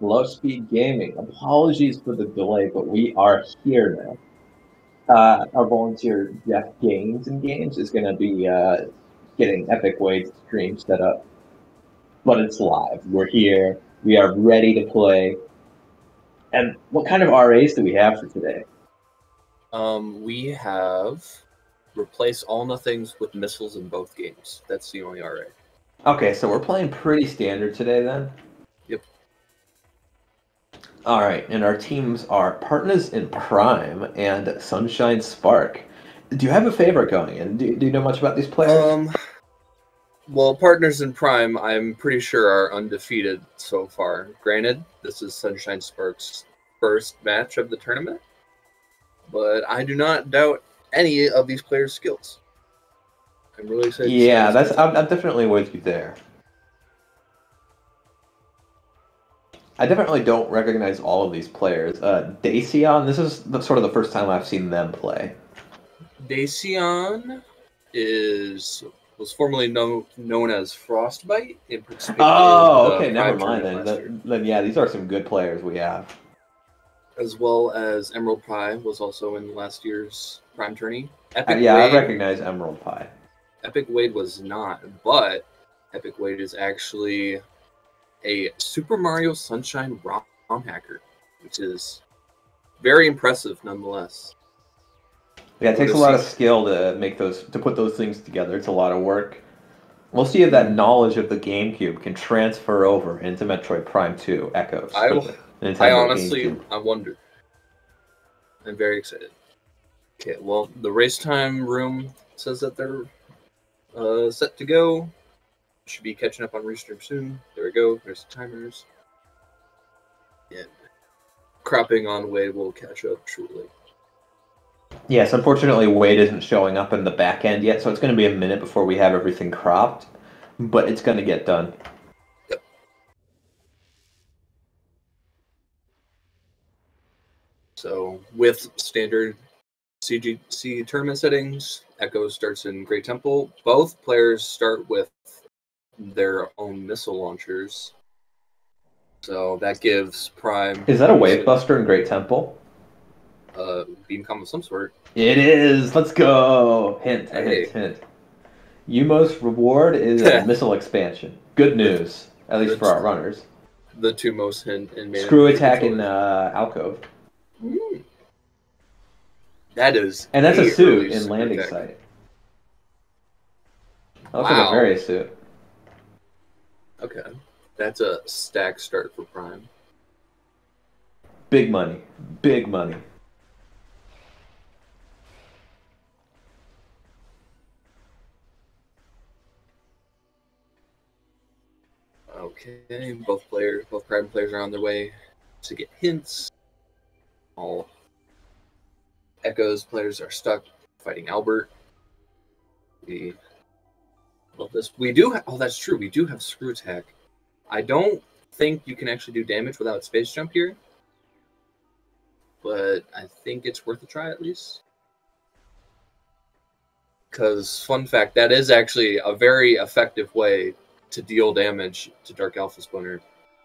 Low Speed Gaming. Apologies for the delay, but we are here now. Uh, our volunteer Jeff Gaines and Games is going to be uh, getting Epic Wade's stream set up, but it's live. We're here. We are ready to play. And what kind of RAs do we have for today? Um, we have replace all nothings with missiles in both games. That's the only RA. Okay, so we're playing pretty standard today then. All right, and our teams are Partners in Prime and Sunshine Spark. Do you have a favorite going in? Do, do you know much about these players? Um, well, partners in Prime, I'm pretty sure are undefeated so far. Granted, this is Sunshine Spark's first match of the tournament, but I do not doubt any of these players' skills. I'm really excited. yeah, that's I'm, I'm definitely with you there. I definitely don't recognize all of these players. Uh, Dacian, this is the, sort of the first time I've seen them play. Dacian is was formerly known known as Frostbite. In oh, okay, never mind then. then. Then yeah, these are some good players we have. As well as Emerald Pie was also in last year's Prime Tourney. Uh, yeah, Wade, I recognize Emerald Pie. Epic Wade was not, but Epic Wade is actually a Super Mario Sunshine ROM hacker, which is very impressive nonetheless. Yeah, it takes a lot of skill to make those to put those things together. It's a lot of work. We'll see if that knowledge of the GameCube can transfer over into Metroid Prime 2 Echoes. I, I honestly, GameCube. I wonder. I'm very excited. Okay, well, the race time room says that they're uh, set to go. Should be catching up on Restream soon. There we go. There's the timers. And cropping on Wade will catch up shortly. Yes, unfortunately, Wade isn't showing up in the back end yet, so it's going to be a minute before we have everything cropped, but it's going to get done. Yep. So, with standard CGC tournament settings, Echo starts in Great Temple. Both players start with their own missile launchers. So that gives Prime. Is that a Wave Buster in Great Temple? Uh, beam combo of some sort. It is. Let's go. Hint. Hey. Hint. Hint. U-Mos reward is a missile expansion. Good news, at least for our runners. The two most hint in Screw attack in uh, alcove. Mm. That is. And that's a suit in landing site. That looks wow. like a very suit. Okay. That's a stack start for Prime. Big money. Big money. Okay, both players, both Prime players are on their way to get hints. All Echoes players are stuck fighting Albert. We this. We do. Ha- oh, that's true. We do have screw attack. I don't think you can actually do damage without space jump here, but I think it's worth a try at least. Because fun fact, that is actually a very effective way to deal damage to Dark Alpha Splinter.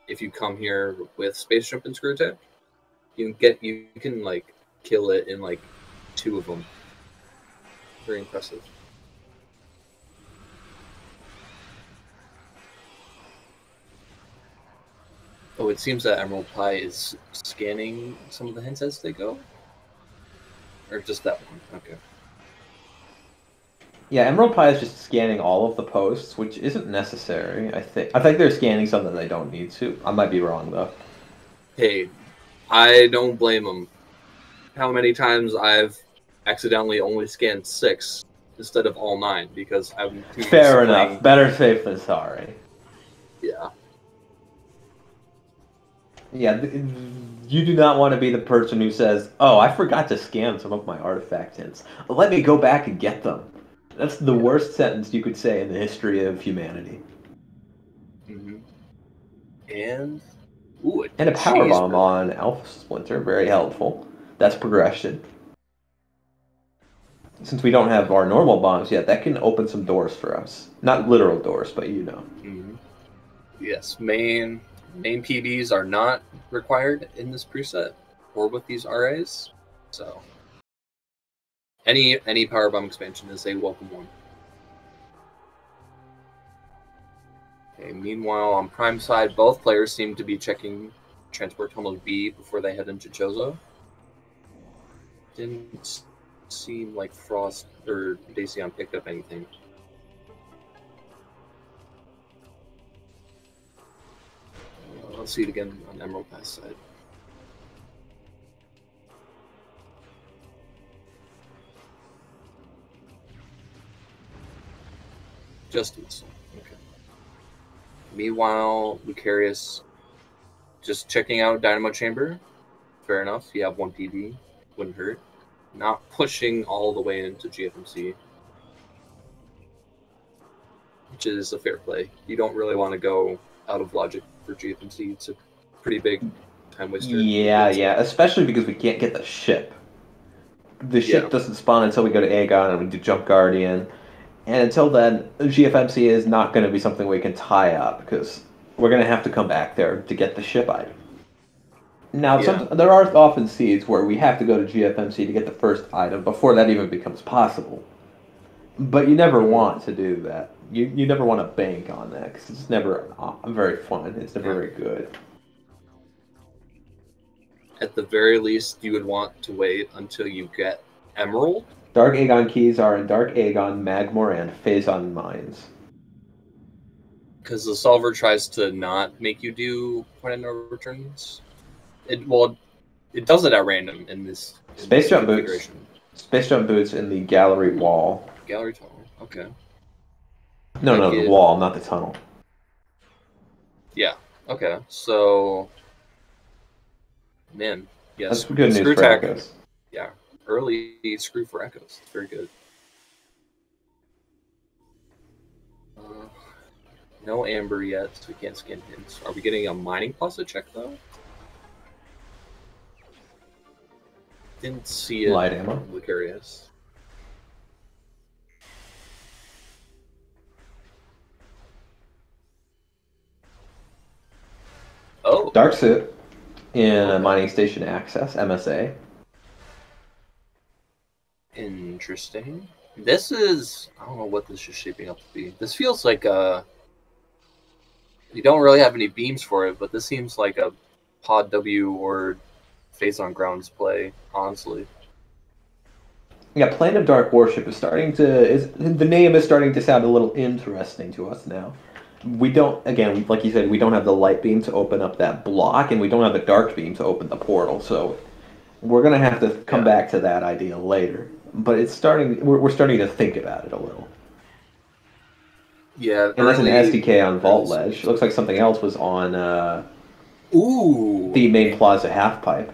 If you come here with space jump and screw attack, you can get you can like kill it in like two of them. Very impressive. Oh, it seems that Emerald Pie is scanning some of the hints as they go? Or just that one? Okay. Yeah, Emerald Pie is just scanning all of the posts, which isn't necessary. I think I think they're scanning something they don't need to. I might be wrong though. Hey, I don't blame them how many times I've accidentally only scanned six instead of all nine because I'm fair enough. Better safe than sorry. Yeah. Yeah, you do not want to be the person who says, "Oh, I forgot to scan some of my artifact hints. Let me go back and get them." That's the worst sentence you could say in the history of humanity. Mm-hmm. And ooh, and a power bomb on Alpha Splinter, very helpful. That's progression. Since we don't have our normal bombs yet, that can open some doors for us. Not literal doors, but you know. Mm-hmm. Yes, main main PBs are not required in this preset or with these RAs. So any any power bomb expansion is a welcome one. Okay, meanwhile on prime side, both players seem to be checking transport tunnel B before they head into Chozo. Didn't seem like Frost or Dacian picked up anything. I'll see it again on Emerald Pass side. Just. Okay. Meanwhile, Lucarius just checking out Dynamo Chamber. Fair enough. You have one PB. Wouldn't hurt. Not pushing all the way into GFMC. Which is a fair play. You don't really want to go out of logic for GFMC. It's a pretty big time waster. Yeah, yeah. Especially because we can't get the ship. The ship Yeah. doesn't spawn until we go to Agon and we do Jump Guardian. And until then, GFMC is not going to be something we can tie up because we're going to have to come back there to get the ship item. Now, some, there are often seeds where we have to go to GFMC to get the first item before that even becomes possible. But you never mm-hmm. want to do that. You, you never want to bank on that because it's never uh, very fun. It's never Yeah. very good. At the very least, you would want to wait until you get Emerald. Dark Agon keys are in Dark Agon, Magmoor, and Phazon mines. because the solver tries to not make you do point of no returns. It well, it does it at random in this in Space this jump boots. Space jump boots in the gallery wall. Gallery tunnel. Okay. No, no, Like the it- wall, not the tunnel. Yeah. Okay. So, man, yes. That's good news Screw for tack. Echoes. Early screw for echoes. Very good. Uh, no amber yet, so we can't scan hints. Are we getting a mining plaza check though? Didn't see it. Light ammo. Lucarius. Dark suit in a mining station access, MSA. interesting. This is I don't know what this is shaping up to be. This feels like a you don't really have any beams for it, but this seems like a pod W or face on grounds play, honestly. Yeah, Plain of Dark Worship is starting to is the name is starting to sound a little interesting to us now. We don't again, like you said, we don't have the light beam to open up that block, and we don't have the dark beam to open the portal. So we're gonna have to come Yeah. back to that idea later. But it's starting. We're, we're starting to think about it a little. Yeah, And that's an STK on Vault Ledge. Looks like something else was on uh, Ooh, the main plaza half pipe.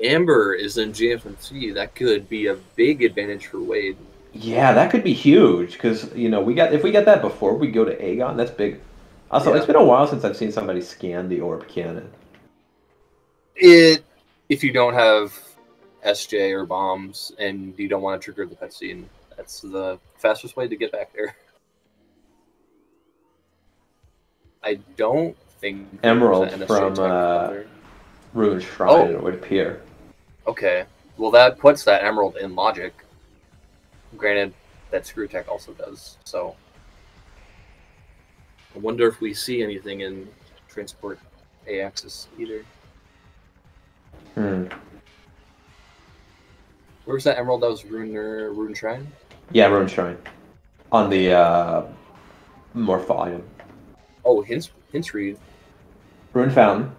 Amber is in GFMC. That could be a big advantage for Wade. Yeah, that could be huge because you know we got if we get that before we go to Agon, that's big. Also, Yeah. it's been a while since I've seen somebody scan the orb cannon. It if you don't have SJ or bombs and you don't want to trigger the cutscene, that's the fastest way to get back there. I don't think Emerald from, uh. Ruined Shrine, Oh. it would appear. Okay, well that puts that emerald in logic. Granted, that screw tech also does. So I wonder if we see anything in transport A access either. Hmm. Where was that emerald that was ruined or ruined shrine? Yeah, Ruined Shrine on the uh, Morph item. Oh, hints hints read. Ruined Fountain.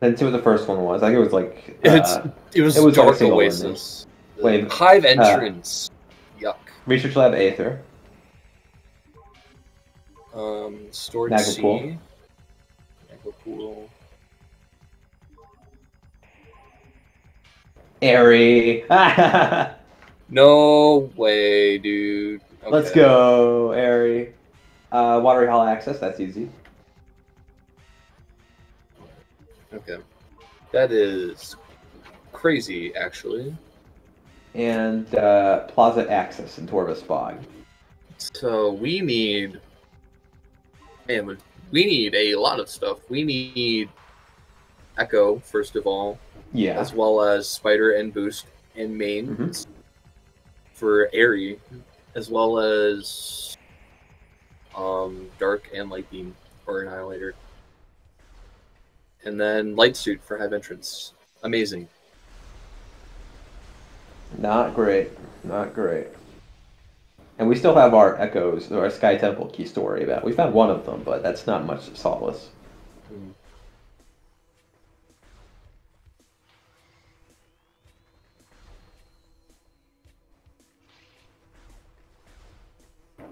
Then see what the first one was. I think it was like It's uh, it was, it was like a dark single one, oasis. Wait, Hive entrance. Yuck. Research Lab Aether. Um, stored Magma C. pool. Pool. Aerie. No way, dude. Let's go, Aerie. Uh, Watery Hall access. That's easy. Okay. That is crazy, actually. And uh, Plaza access in Torvus Bog. So we need. Man, we- need a lot of stuff. We need Echo first of all, Yeah. as well as Spider and Boost and Main Mhm. for Aerie, as well as um, Dark and Light Beam for Annihilator, and then Light Suit for Hive Entrance. Amazing. Not great. Not great. And we still have our echoes, or our Sky Temple keys to worry about. We found one of them, but that's not much solace.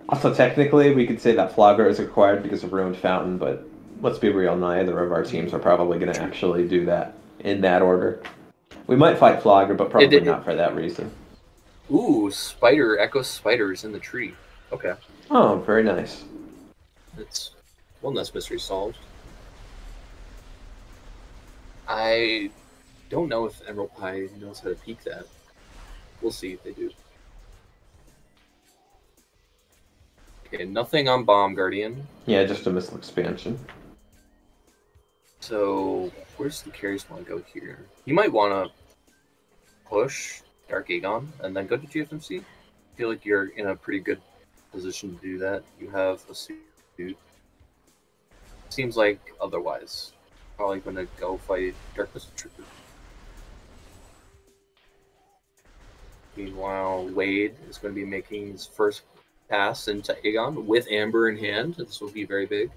Also, technically, we could say that Flaaghra is required because of Ruined Fountain, but let's be real, neither of our teams are probably going to actually do that in that order. We might fight Flaaghra, but probably it- not for that reason. Ooh, Spider, Echo Spiders in the tree. Okay, Oh, very nice. that's one less mystery solved. I don't know if Emerald Pie knows how to peek that. We'll see if they do. Okay, nothing on Bomb Guardian. Yeah, just a missile expansion. So where's the carries want to go here? You might want to push Dark Agon and then go to GFMC. I feel like you're in a pretty good position to do that. You have a suit. Seems like otherwise. Probably going to go fight Darkness Trooper. Meanwhile, Wade is going to be making his first pass into Agon with Amber in hand. This will be very big.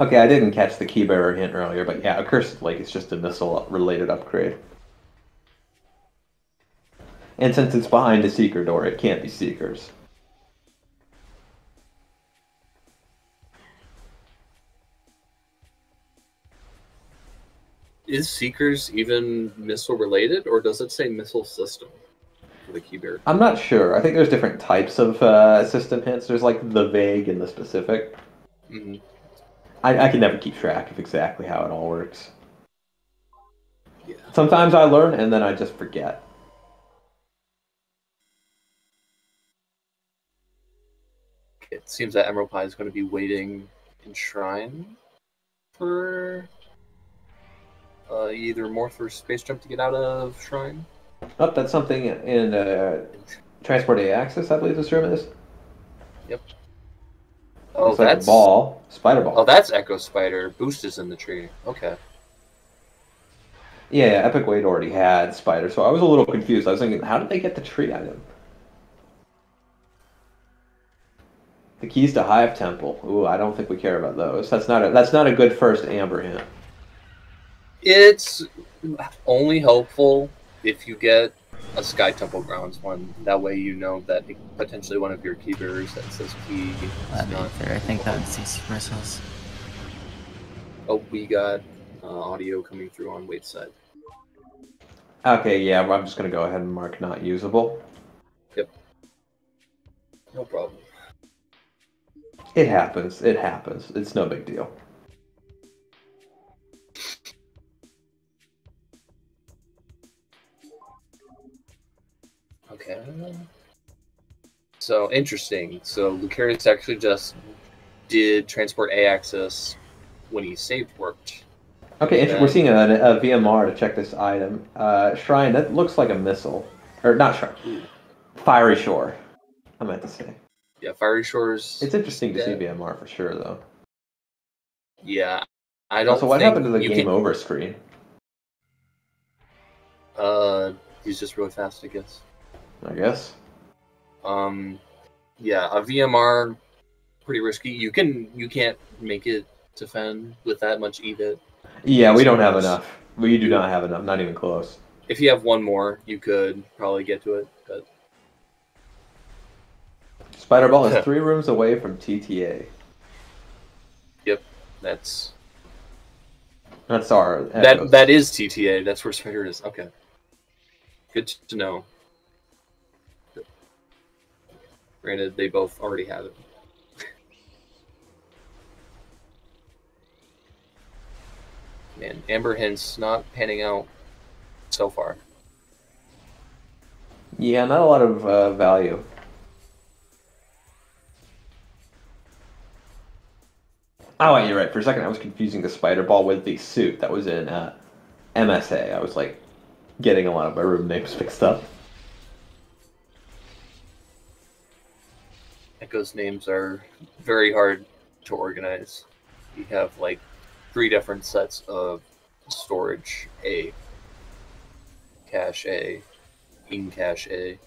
Okay, I didn't catch the Keybearer hint earlier, but yeah, Accursed Lake is just a missile-related upgrade. And since it's behind a Seeker door, it can't be Seekers. Is Seekers even missile related, or does it say missile system for the Keybearer? I'm not sure. I think there's different types of uh, system hints. There's like the vague and the specific. hmm I, I can never keep track of exactly how it all works. Yeah. Sometimes I learn and then I just forget. It seems that Emerald Pie is going to be waiting in Shrine for uh, either Morph or Space Jump to get out of Shrine. Oh, that's something in uh, Transport A Access, I believe this room is. Oh, it's like that's a ball, spider ball. Oh, that's Echo Spider. Boost is in the tree. Okay. Yeah, yeah, Epic Wade already had spider, so I was a little confused. I was thinking, how did they get the tree item? The keys to Hive Temple. Ooh, I don't think we care about those. That's not a that's not a good first Amber hint. It's only helpful if you get a Sky Temple Grounds one. That way you know that potentially one of your key bearers that says key is That'd be not. fair. I think that would CC missiles. Oh, we got uh, audio coming through on Wade's side. Okay, yeah, well, I'm just gonna go ahead and mark not usable. Yep. No problem. It happens. It happens. It's no big deal. Okay. So interesting. So Lucarius actually just did transport A access when he saved worked. Okay, we're seeing a, a VMR to check this item. Uh, shrine, that looks like a missile. Or not shrine. Ooh. Fiery Shore. I meant to say. Yeah, Fiery Shores. It's interesting to see. VMR for sure, though. Yeah, I don't. So what happened to the game can- over screen? Uh, he's just really fast, I guess. I guess. Um, yeah, a VMR, pretty risky. You can you can't make it to Fen with that much EVIT. Yeah, we don't have enough. We do not have enough. Not even close. If you have one more, you could probably get to it. But Spider Ball is three rooms away from TTA. Yep, that's That's our. that echoes. that is TTA. That's where Spider is. Okay, good to know. Granted, they both already have it. Man, Amber Hint's not panning out so far. Yeah, not a lot of uh, value. Oh, you're right. For a second, I was confusing the spider ball with the suit that was in uh, MSA. I was like getting a lot of my room names mixed up. Echo's names are very hard to organize. You have like three different sets of storage A, cache A, in cache A.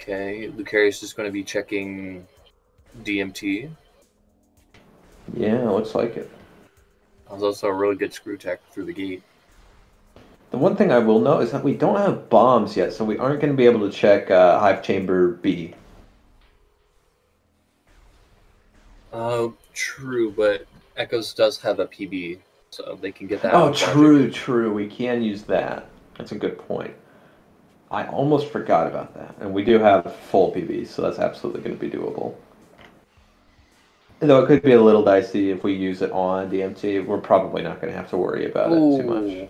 Okay, Lucarius is going to be checking DMT. Yeah, looks like it. I was also a really good screw tech through the gate. The one thing I will note is that we don't have bombs yet, so we aren't going to be able to check uh, Hive Chamber B. Uh, true, but Echoes does have a PB, so they can get that. Oh, out of the true, true. We can use that. That's a good point. I almost forgot about that. And we do have full PBs, so that's absolutely going to be doable. Though it could be a little dicey if we use it on DMT, we're probably not going to have to worry about it too much.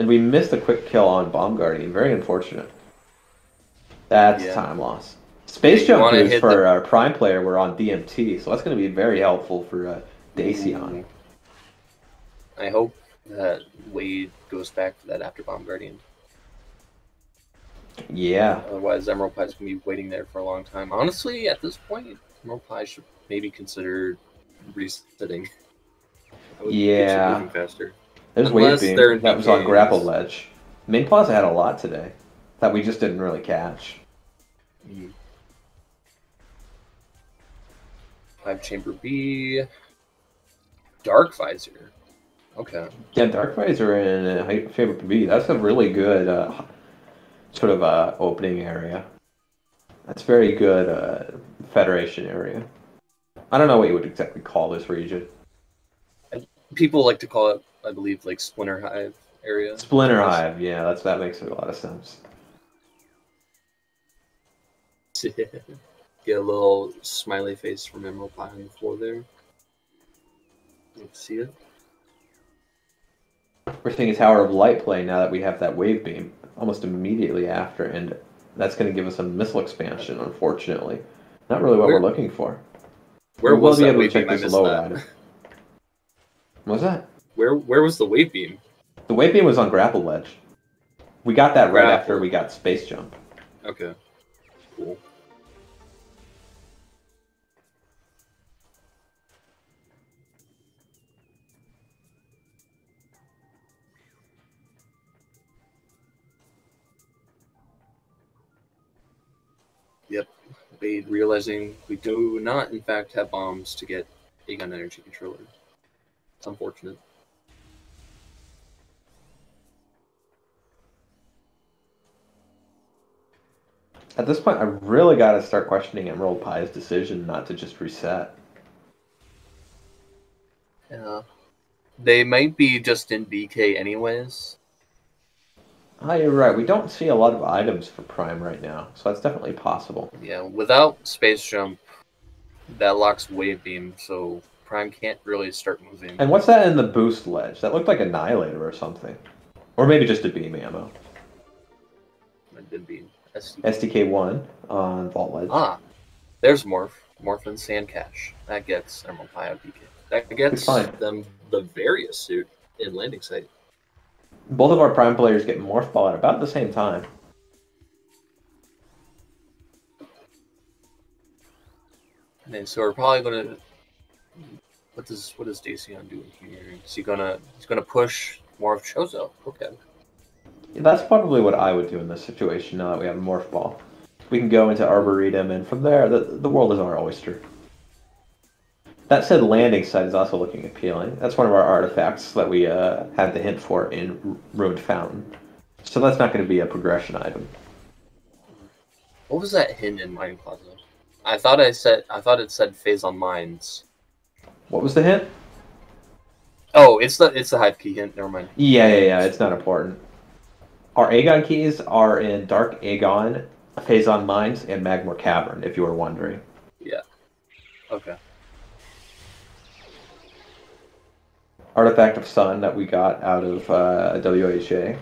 And we missed a quick kill on Bomb Guardian. Very unfortunate. That's Yeah. time loss. Space Yeah, you jump wanna boosts hit for the- our Prime player were on DMT, so that's going to be very helpful for uh, Dacian. I hope that Wade goes back to that after Bomb Guardian. Yeah. Otherwise, Emerald Pie's gonna be waiting there for a long time. Honestly, at this point, Emerald Pie should maybe consider resetting. That would get you Yeah. faster. There's Wave Beam. That was on Grapple Ledge. Main Plaza had a lot today that we just didn't really catch. Mm. Hive Chamber B. Dark Visor. Okay. Yeah, Dark Visor and uh, Hy- B. That's a really good uh, sort of uh, opening area. That's very good uh, Federation area. I don't know what you would exactly call this region. People like to call it, I believe, like Splinter Hive area. Splinter Hive. Yeah, that's that makes a lot of sense. Get a little smiley face from Emerald Pie on the floor there. Let's see it. We're seeing a Tower of Light play now that we have that Wave Beam almost immediately after, and that's going to give us a missile expansion. Unfortunately, not really what Where- we're looking for. Where We will was be that able to check this lower item. What was that? Where where was the wave beam? The wave beam was on grapple ledge. We got that right Grapple. after we got space jump. Okay. Cool. Yep. Wade realizing we do not, in fact, have bombs to get Agon Energy Controller. It's unfortunate. At this point, I really got to start questioning Emerald Pie's decision not to just reset. Yeah. They might be just in BK anyways. Ah, you're right. We don't see a lot of items for Prime right now, so that's definitely possible. Yeah, without space jump, that locks wave beam, so Prime can't really start moving. And what's that in the boost ledge? That looked like Annihilator or something. Or maybe just a beam ammo. It did be STK1 on Vault Ledge. Ah, there's Morph. Morph and Sand Cache. That gets Emerald Pie BK. That gets them the Varia suit in landing site. Both of our Prime players get Morph Ball at about the same time. And so we're probably gonna. What does what is Dacian doing here? Is he gonna he's gonna push more of Chozo? Okay. That's probably what I would do in this situation now that we have a Morph Ball. We can go into Arboretum, and from there, the, the world is our oyster. That said, Landing Site is also looking appealing. That's one of our artifacts that we uh, had the hint for in Ruined Fountain. So that's not going to be a progression item. What was that hint in Mine Plaza? I thought I said I thought it said phase on mines. What was the hint? Oh, it's the it's the hive key hint. Never mind. Yeah, yeah, yeah. It's not important. Our Agon keys are in Dark Agon, Phazon Mines, and Magmoor Cavern, if you were wondering. Yeah. Okay. Artifact of Sun that we got out of uh, WHA.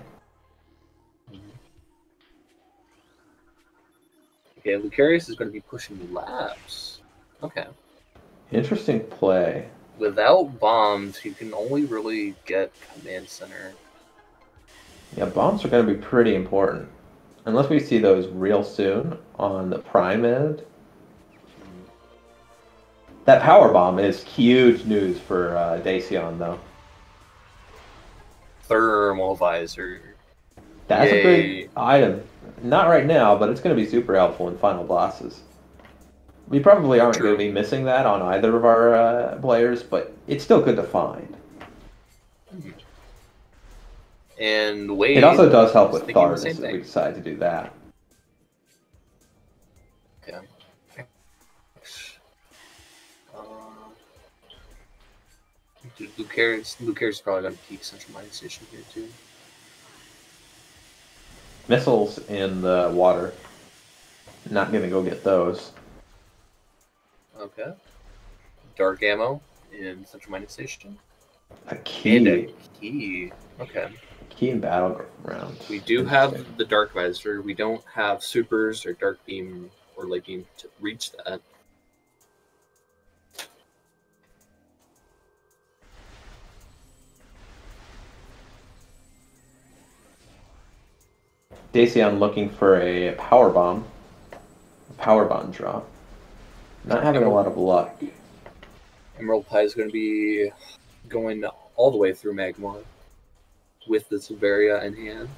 Okay, Lucarius is going to be pushing labs. Okay. Interesting play. Without bombs, you can only really get command center. Yeah, bombs are going to be pretty important. Unless we see those real soon on the prime end. That power bomb is huge news for uh, Dacian, though. Thermal visor. That's a Yay. big item. Not right now, but it's going to be super helpful in final bosses. We probably aren't True. going to be missing that on either of our uh, players, but it's still good to find. And Wade. It also does help with Thardus if we decide to do that. Okay. Um, dude, Lucarius, Lucarius is probably going to peak Central Mining Station here too. Missiles in the water. Not going to go get those. Okay. Dark ammo in Central Mining Station. A key. And a key. Okay. Key in battlegrounds. We do have the Dark Visor. We don't have supers or Dark Beam or Light Beam to reach that. Daisy, I'm looking for a power bomb. A power bomb drop. Not having a lot of luck. Emerald Pie is going to be going all the way through Magma with the Silveria in hand.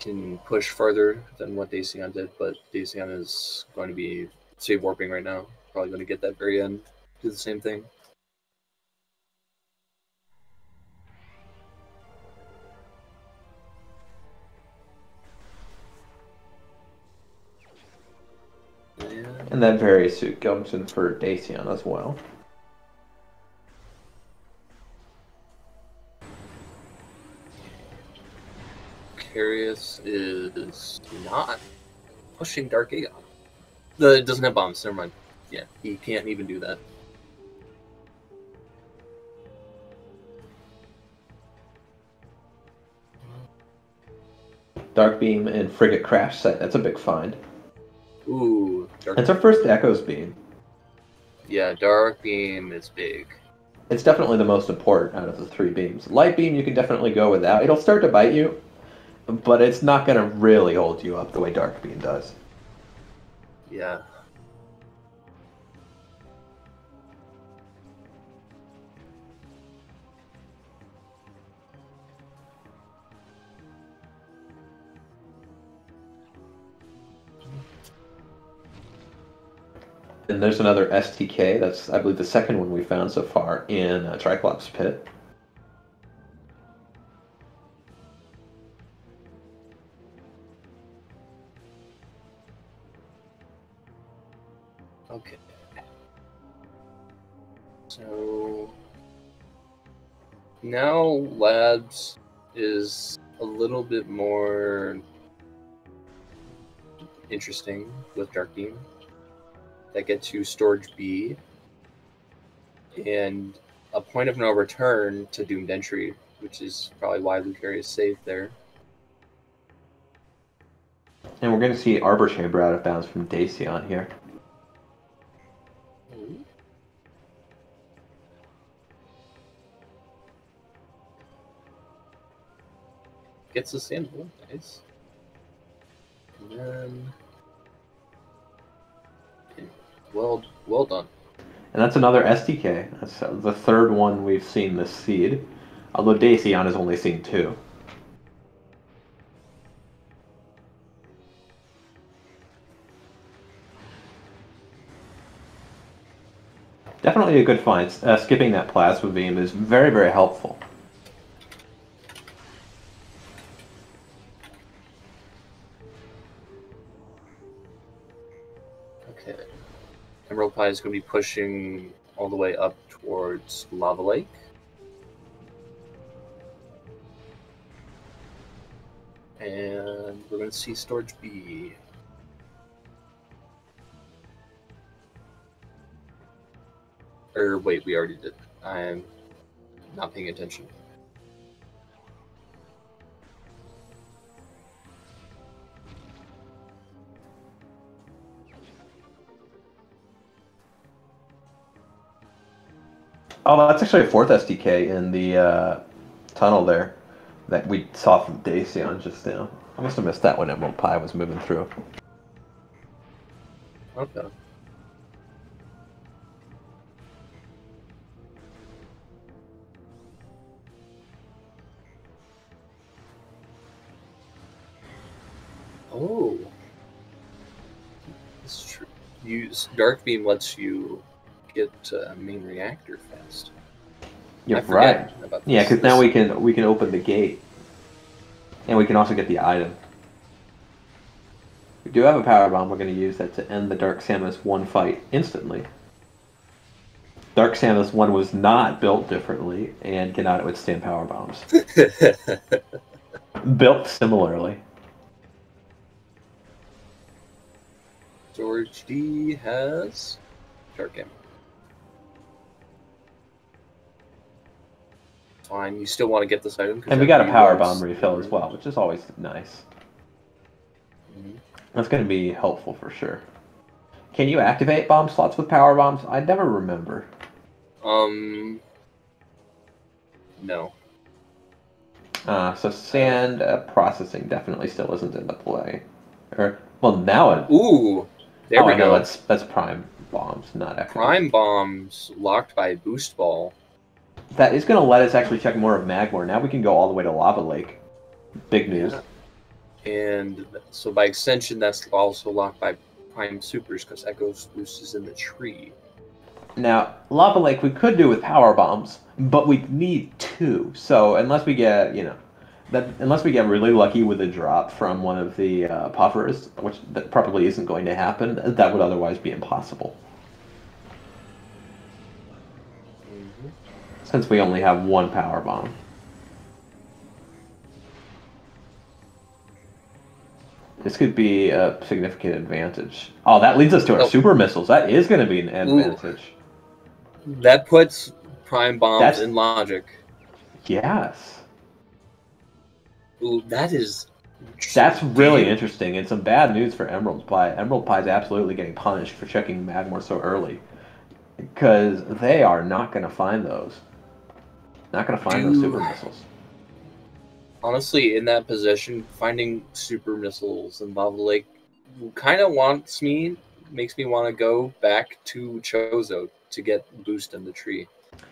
Can push further than what Dacian did, but Dacian is going to be save warping right now. Probably going to get that very end, do the same thing. And then Varia suit comes in for Dacian as well. Curious is not pushing Dark Agon. The it doesn't have bombs. Never mind. Yeah, he can't even do that. Dark Beam and Frigate Crash set. That's a big find. Ooh, Dark. That's our first Echoes Beam. Yeah, Dark Beam is big. It's definitely the most important out of the three beams. Light Beam you can definitely go without. It'll start to bite you, but it's not going to really hold you up the way Dark Beam does. Yeah. And there's another STK. That's, I believe, the second one we found so far in uh, Triclops Pit. So now labs is a little bit more interesting with Dark Beam. That gets you storage B and a point of no return to Doomed Entry, which is probably why Lucarius saved there. And we're going to see Arbor Chamber out of bounds from Dacian here. Gets the sample, nice. And then, well, well done. And that's another STK. That's the third one we've seen this seed. Although Dacian has only seen two. Definitely a good find. Uh, skipping that plasma beam is very, very helpful. Emerald Pie is going to be pushing all the way up towards Lava Lake. And we're going to see Storage B. Or wait, we already did. I'm not paying attention. Oh, that's actually a fourth STK in the uh, tunnel there that we saw from Dacian just now. I must have missed that when Emerald Pie was moving through. Okay. Oh. Use Dark Beam lets you get uh, main reactor fast. You're right. about Yeah, because now we can we can open the gate, and we can also get the item. We do have a power bomb. We're going to use that to end the Dark Samus one fight instantly. Dark Samus one was not built differently and cannot withstand power bombs. built similarly. Storage D has Dark Ammo. Fine, you still want to get this item. And we got a power bomb refill as well, which is always nice. Mhm. That's going to be helpful for sure. Can you activate bomb slots with power bombs? I never remember. Um, no. Uh, so sand uh, processing definitely still isn't in the play. Or well, now it. Ooh, there oh, we I know go. that's that's prime bombs, not. Prime bombs locked by boost ball. That is going to let us actually check more of Magmoor. Now we can go all the way to Lava Lake. Big news. Yeah. And so by extension, that's also locked by prime supers because Echo's boost is in the tree. Now, Lava Lake we could do with power bombs, but we need two. So unless we get, you know, that unless we get really lucky with a drop from one of the uh, puffers, which that probably isn't going to happen, that would otherwise be impossible. Since we only have one power bomb. This could be a significant advantage. Oh, that leads us to our Oh. super missiles. That is going to be an Ooh. advantage. That puts prime bombs That's- in logic. Yes. Ooh, that is. That's really interesting and some bad news for Emerald Pie. Emerald Pie is absolutely getting punished for checking Magmoor so early. Because they are not going to find those. Not going to find those super missiles. honestly in that position finding super missiles in lava lake kind of wants me makes me want to go back to chozo to get boost in the tree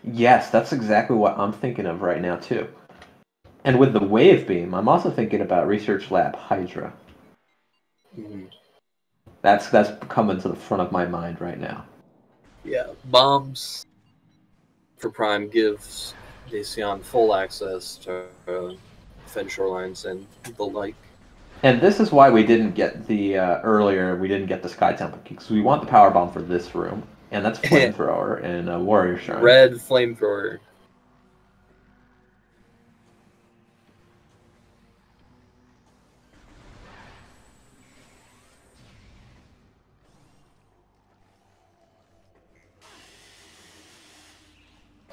Yes, that's exactly what I'm thinking of right now, too. And with the Wave Beam, I'm also thinking about Research Lab Hydra. Mhm. That's that's coming to the front of my mind right now. yeah bombs for prime gives Dacian full access to uh, defend shorelines and the like And this is why we didn't get the uh, earlier. We didn't get the Sky Temple because we want the power bomb for this room, and that's flamethrower and a Warrior Shrine. red flamethrower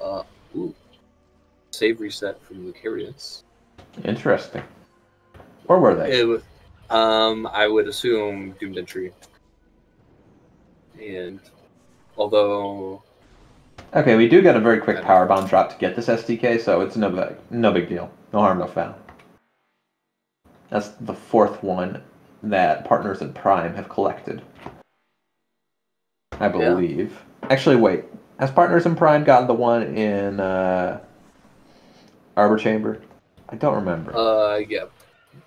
Uh, ooh. Save reset from Lucarius. Interesting. Where were they? It was, um, I would assume Doomed Entry. And although Okay, we do get a very quick power bomb drop to get this STK, so it's no big, no big deal. No harm, no foul. That's the fourth one that Partners in Prime have collected. I believe. Actually, wait. Has Partners in Prime gotten the one in uh, Arbor Chamber? I don't remember. uh yeah,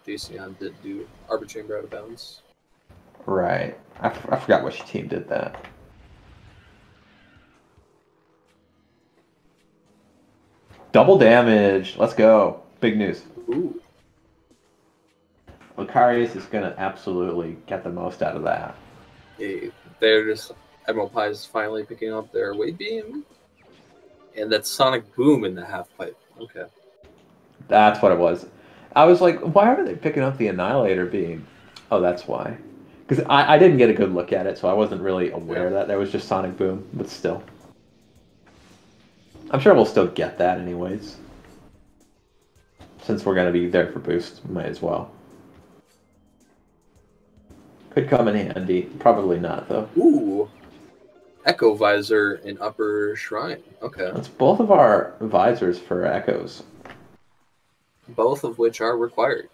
Dacian did do Arbor Chamber out of bounds. right. I, f- I forgot which team did that. Double damage. Let's go. Big news. Ooh. Lucarius is going to absolutely get the most out of that. Hey, they're just Emerald Pie is finally picking up their wave beam. And that sonic boom in the half pipe. Okay. That's what it was. I was like, why are they picking up the Annihilator beam? Oh, that's why. Because I, I didn't get a good look at it, so I wasn't really aware that there was just Sonic Boom, but still. I'm sure we'll still get that anyways. Since we're going to be there for boost, might as well. Could come in handy. Probably not, though. Ooh. Echo Visor and Upper Shrine. Okay. That's both of our visors for echoes. Both of which are required.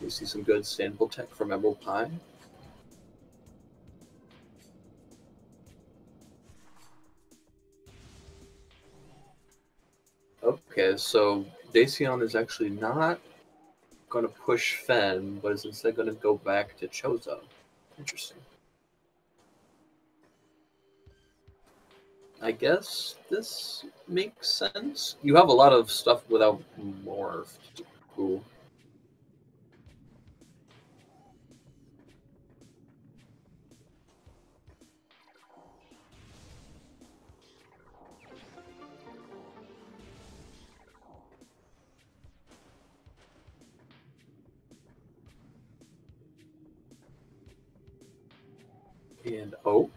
You see some good standable tech from Emerald Pie. Okay, so Dacian is actually not going to push Fen, but is instead going to go back to Chozo. Interesting. I guess this makes sense. You have a lot of stuff without morph. Cool. And oh,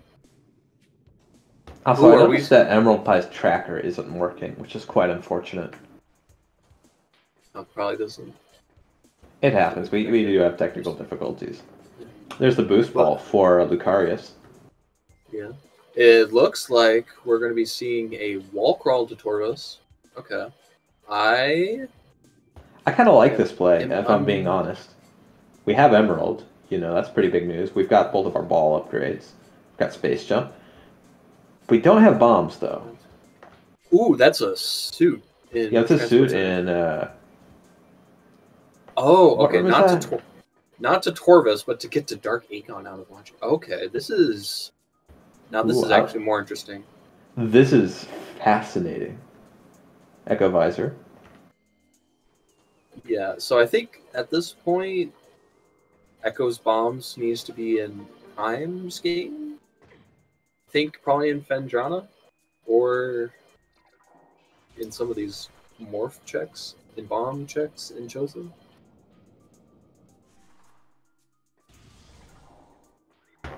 Also, Who I noticed we? that Emerald Pie's tracker isn't working, which is quite unfortunate. no, probably doesn't. It happens. We, we do have technical difficulties. There's the boost ball for Lucarius. Yeah. It looks like we're going to be seeing a wall crawl to Torvus. Okay. I I kind of like this play, if I'm um, being honest. We have Emerald. You know, that's pretty big news. We've got both of our ball upgrades. We've got Space Jump. We don't have bombs, though. ooh, that's a suit. In Yeah, it's a suit in. Uh, Oh, okay. Not that? to Tor- not to Torvus, but to get to Dark Agon out of watch. Okay, this is now this Ooh, is I- actually more interesting. this is fascinating. Echo Visor. Yeah, so I think at this point, Echo's bombs needs to be in Prime's game. I think probably in Phendrana, or in some of these morph checks, in bomb checks in Chozo.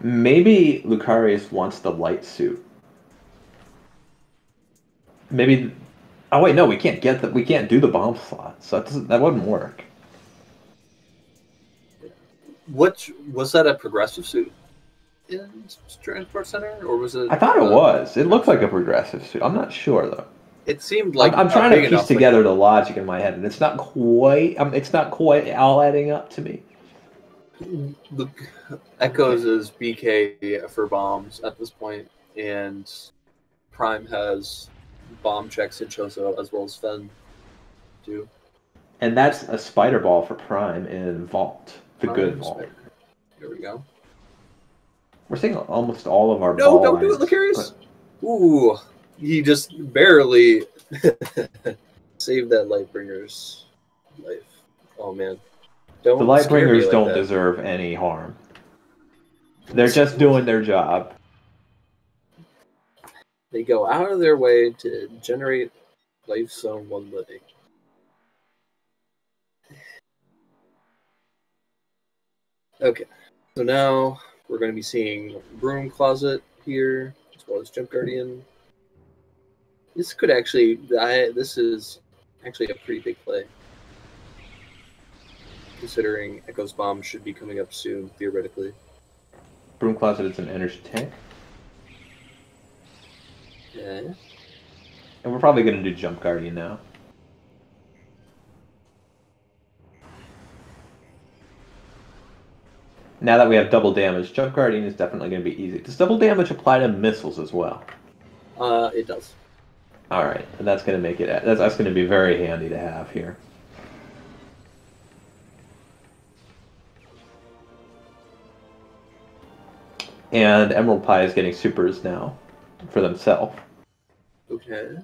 Maybe Lucarius wants the light suit. Maybe. Oh wait, no, we can't get that. We can't do the bomb slot, so that doesn't. That wouldn't work. What was that a progressive suit in Transport Center, or was it? I thought it uh, was. It looked like a progressive suit. I'm not sure though. It seemed like I'm, I'm trying to piece enough, like- together the logic in my head, and it's not quite. Um, it's not quite all adding up to me. the Echoes is BK for bombs at this point, and Prime has bomb checks in Chozo as well as Fen do. And that's a spider ball for Prime in Vault, the good Vault. Spider. Here we go. We're seeing almost all of our No, don't do it, Lucarius. but- Ooh, he just barely saved that Lightbringer's life. Oh man, don't. The Lightbringers like don't that. deserve any harm. They're just doing their job. They go out of their way to generate life zone one living. Okay, so now we're going to be seeing Broom Closet here, as well as Jump Guardian. This could actually, I, this is actually a pretty big play. Considering Echo's Bomb should be coming up soon, theoretically. Broom Closet is an energy tank. Yeah. And we're probably going to do Jump Guardian now. Now that we have double damage, Jump Guardian is definitely going to be easy. Does double damage apply to missiles as well? Uh, it does. Alright, and that's going to make it. That's, that's going to be very handy to have here. And Emerald Pie is getting supers now for themselves. Okay.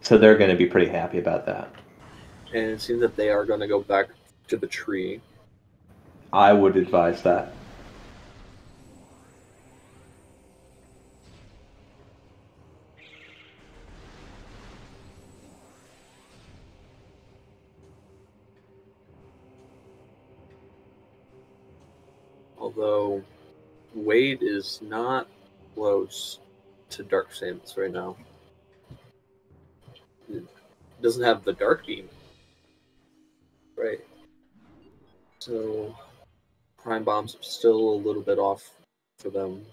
So they're going to be pretty happy about that. And it seems that they are going to go back to the tree. I would advise that. Although Wade is not close to Dark Samus right now. It doesn't have the dark beam. Right. So prime bombs still a little bit off for them.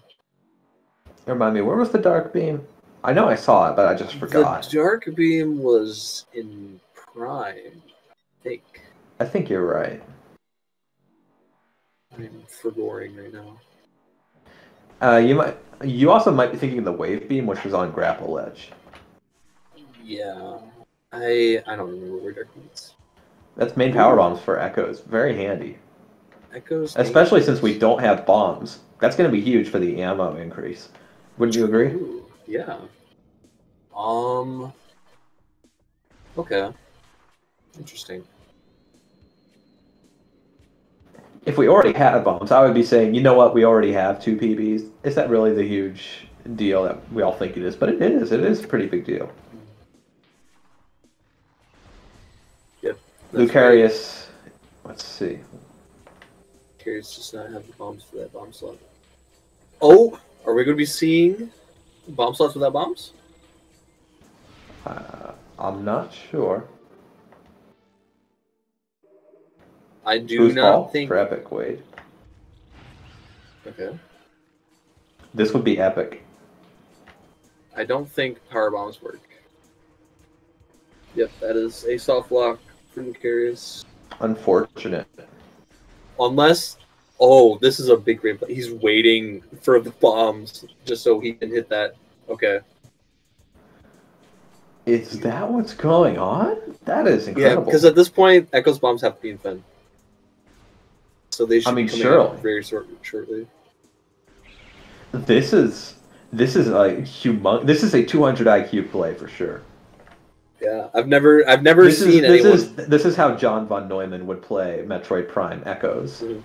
Remind me, where was the dark beam? I know I saw it, but I just forgot. The dark beam was in prime, I think. I think you're right. I'm forgoing right now. Uh, you might. You also might be thinking of the wave beam, which was on grapple edge. Yeah. I I don't remember where dark beam is. That's main power bombs for echoes. Very handy, Echoes. especially since we don't have bombs. That's going to be huge for the ammo increase. Wouldn't you agree? Ooh, yeah. Um. Okay. Interesting. If we already had bombs, I would be saying, you know what? We already have two PBs. Is that really the huge deal that we all think it is? But it is. It is a pretty big deal. Yep. that's Lucarius. Let's see. Curious does not have the bombs for that bomb slot. Oh, are we going to be seeing bomb slots without bombs? Uh, I'm not sure. I do Who's not Paul think. for Epic Wade? Okay. This would be epic. I don't think power bombs work. Yep, that is a soft lock for Lucarius. Unfortunate. Unless, oh, this is a big green play. He's waiting for the bombs just so he can hit that. Okay. Is that what's going on? That is incredible. Yeah, because at this point, Echo's bombs have to be in Fen. So they should mean, be coming very short, shortly. This is this is a humong. This is a 200 IQ play for sure. Yeah, I've never, I've never This is seen this anyone. is this is how John von Neumann would play Metroid Prime Echoes. Mm-hmm.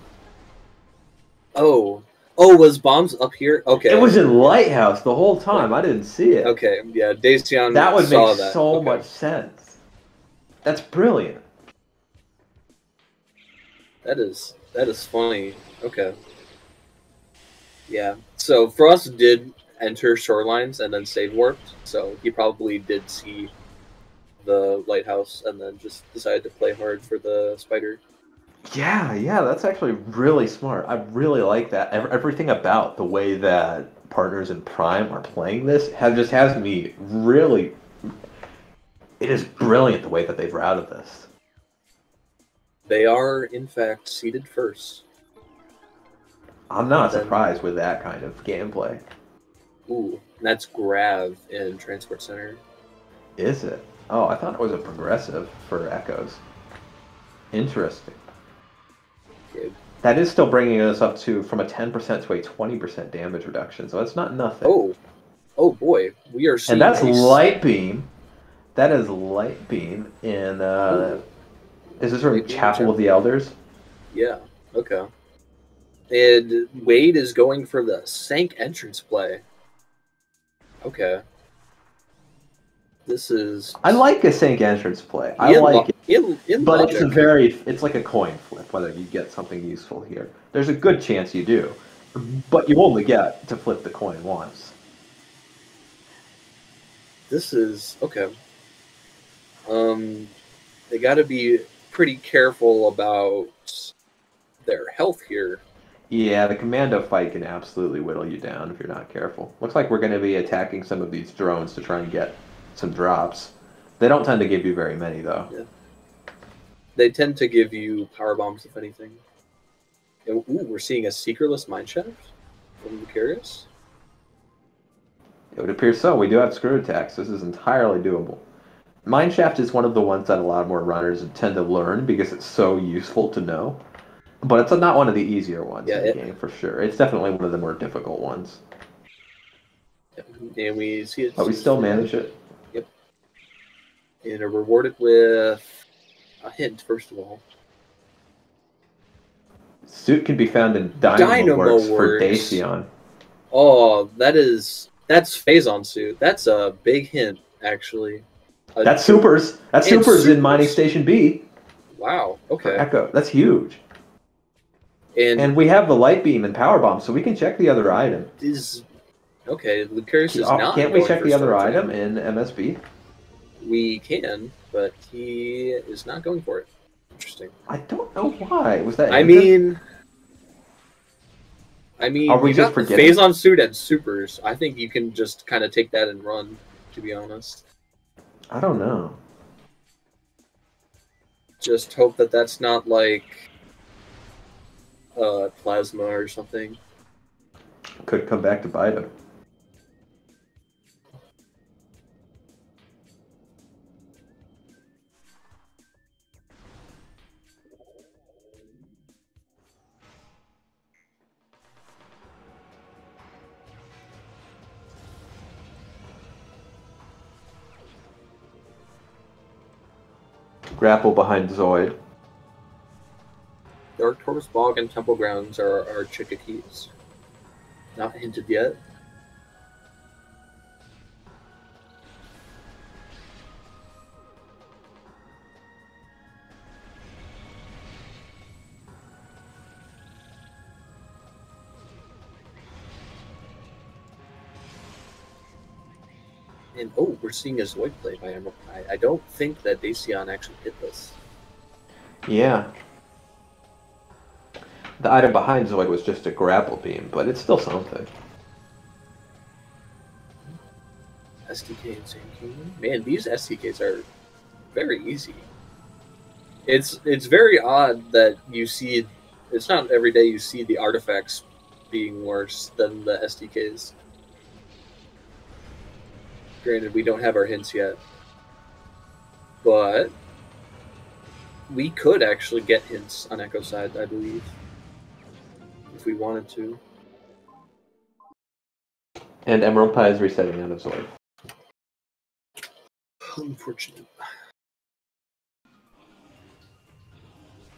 Oh, oh, was bombs up here? Okay, It was in Lighthouse the whole time. I didn't see it. Okay, yeah, Dacian That would make that. so Okay. much sense. That's brilliant. That is that is funny. Okay. Yeah. So Frost did enter shorelines and then save warped, so he probably did see the lighthouse and then just decided to play hard for the spider. Yeah, yeah, that's actually really smart. I really like that. Everything about the way that partners in Prime are playing this have just has me really. It is brilliant the way that they've routed this. They are in fact seated first. I'm not Then- surprised with that kind of gameplay. Ooh, that's Grav in Transport Center. Is it? Oh, I thought it was a progressive for Echoes. Interesting. That is still bringing us up to from a 10% to a 20% damage reduction, so that's not nothing. Oh, oh boy, we are seeing and that's s- light beam. That is light beam in. Uh, is this from Chapel. of the Elders? Yeah. Okay. And Wade is going for the Sank entrance play. Okay. This is. I like a Sank entrance play. I in like it, In, in but logic. it's a very. It's like a coin flip whether you get something useful here. There's a good chance you do, but you only get to flip the coin once. This is okay. Um, they got to be pretty careful about their health here. Yeah, the commando fight can absolutely whittle you down if you're not careful. Looks like we're going to be attacking some of these drones to try and get some drops. They don't tend to give you very many, though. Yeah. They tend to give you power bombs, if anything. And, ooh, we're seeing a secretless mineshaft from Lucarius. It would appear so. We do have screw attacks. This is entirely doable. Mineshaft is one of the ones that a lot more runners tend to learn because it's so useful to know. But it's not one of the easier ones Yeah, in the it- game for sure. It's definitely one of the more difficult ones. And we see it. But we still manage it. And are rewarded with a hint first of all. Suit can be found in Dynamo, Dynamo Works for Works. Dacian. Oh, that is that's Phazon suit. That's a big hint, actually. A- That's supers. That's And supers in Mining. Station B Wow. for Okay. Echo. That's huge. And, And we have the light beam and power bomb, so we can check the other item. is okay. Lucarius is Oh, not. Can't we check the other item in MSB? We can. but he is not going for it. Interesting. I don't know why. Was that? I Andrew? mean, I mean, Are we just got forgetting? Phazon suit at supers. I think you can just kind of take that and run. To be honest, I don't know. just hope that that's not like uh, plasma or something. Could come back to bite him. Grapple behind Zoid. Dark Torvus Bog and Temple Grounds are our Chickakees. Not hinted yet. And oh, we're seeing a Zoid play by Emerald Pie. I don't think that Dacian actually hit this. Yeah. The item behind Zoid was just a grapple beam, but it's still something. STK and Sand King. Man, these STKs are very easy. It's it's very odd that you see. It's not every day you see the artifacts being worse than the STKs. Granted, we don't have our hints yet, but we could actually get hints on Echo Side, I believe, if we wanted to. And Emerald Pie is resetting out of Zoid. Unfortunate.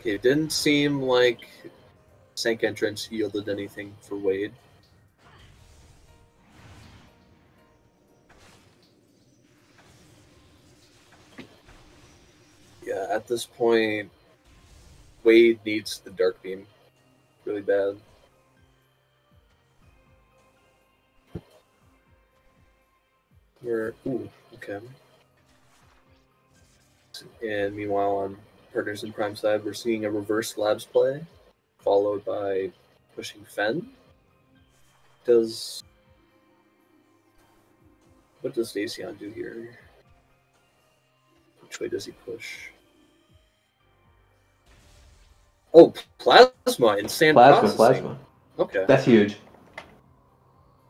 Okay, it didn't seem like Sank entrance yielded anything for Wade. At this point, Wade needs the dark beam really bad. We're ooh, okay. And meanwhile, on Partners in Prime side, we're seeing a reverse labs play, followed by pushing Fen. Does what does Dacian do here? Which way does he push? Oh, plasma and sand Plasma, processing. plasma. Okay. That's huge.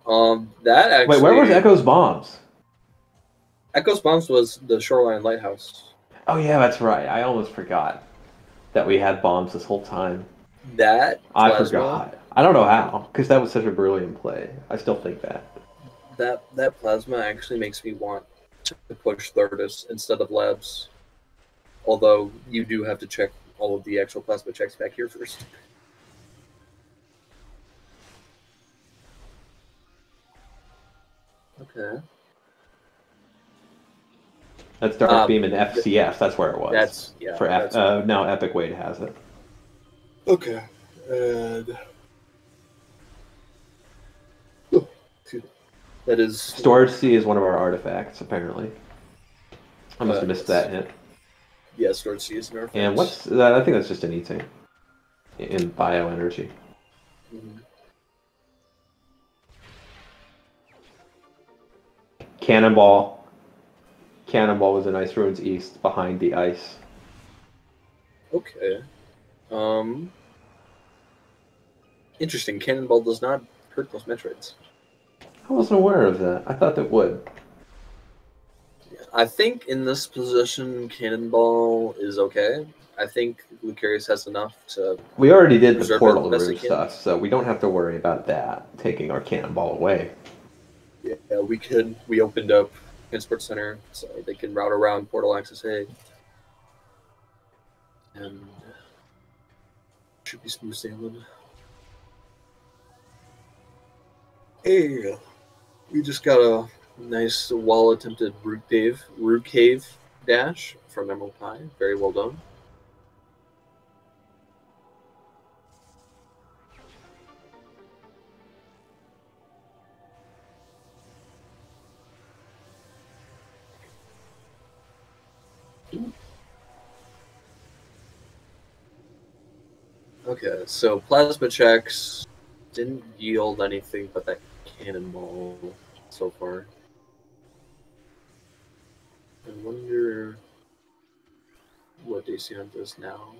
Um, that actually. Wait, where was Echo's bombs? Echo's bombs was the Shoreline Lighthouse. Oh yeah, that's right. I almost forgot that we had bombs this whole time. That I plasma, forgot. I don't know how, because that was such a brilliant play. I still think that. That that plasma actually makes me want to push Thardus instead of Labs. Although you do have to check all of the actual plasma checks back here first. Okay. That's Dark Um, Beam and FCS. That's where it was. That's yeah. for F- that's- uh, now Epic Wade has it. Okay. And Oh, that is Storage C is one of our artifacts, apparently. I must Uh, have missed yes. that hint. Yeah, C is nerf. And what's that? I think that's just an E thing in bioenergy. Mhm. Cannonball. Cannonball was in Ice Ruins East behind the ice. Okay. Um. Interesting. Cannonball does not hurt those Metroids. I wasn't aware of that. I thought that would. I think in this position, Cannonball is okay. I think Lucarius has enough to. We already did the portal the room stuff, so we don't have to worry about that taking our cannonball away. Yeah, we could. We opened up Transport Center so they can route around Portal Access A. And should be smooth sailing. Hey, we just got a Nice wall attempted root cave, root cave dash from Emerald Pie. Very well done. Okay, so plasma checks didn't yield anything but that cannonball so far. I wonder what Dacian does now.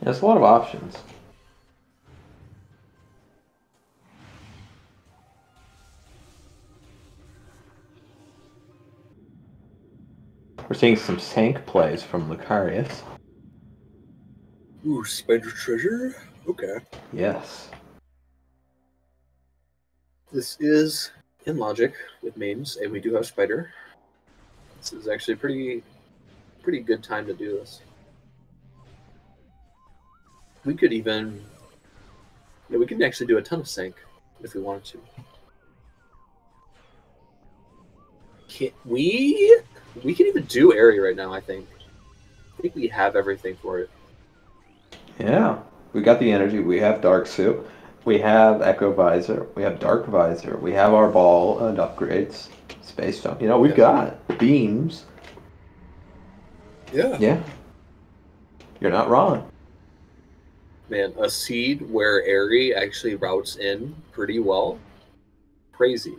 There's a lot of options. We're seeing some sank plays from Lucarius. Ooh, spider treasure? Okay. Yes. This is in logic with memes, and we do have spider. This is actually a pretty pretty good time to do this. We could even yeah, we could actually do a ton of sync if we wanted to. Can we we can even do Aerie right now, I think. I think we have everything for it. Yeah. We got the energy. We have Dark Suit. We have Echo Visor. We have Dark Visor. We have our ball and upgrades. Space jump. You know, we've got beams. Yeah. Yeah. You're not wrong. Man, a seed where Aerie actually routes in pretty well. Crazy.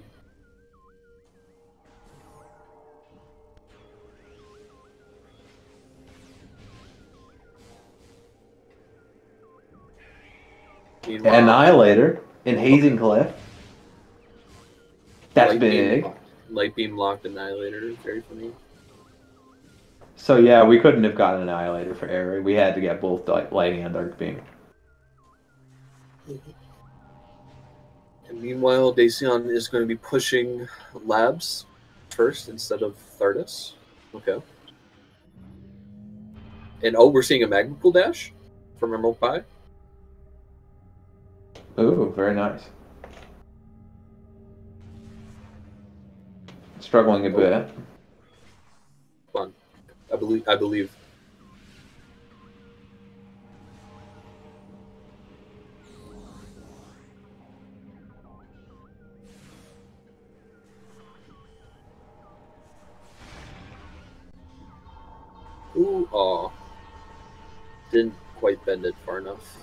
Meanwhile, Annihilator in Hazing Cliff. That's Light beam big. Light beam locked annihilator. Very funny. So yeah, we couldn't have gotten an Annihilator for Aerie. We had to get both Lightning and Dark Beam. And meanwhile, Dacian is going to be pushing labs first instead of Thardus. Okay. And oh, we're seeing a Magma Pool dash from Emerald Pie. Ooh, very nice. Struggling a bit. I believe. I believe. Ooh, aw. Didn't quite bend it far enough.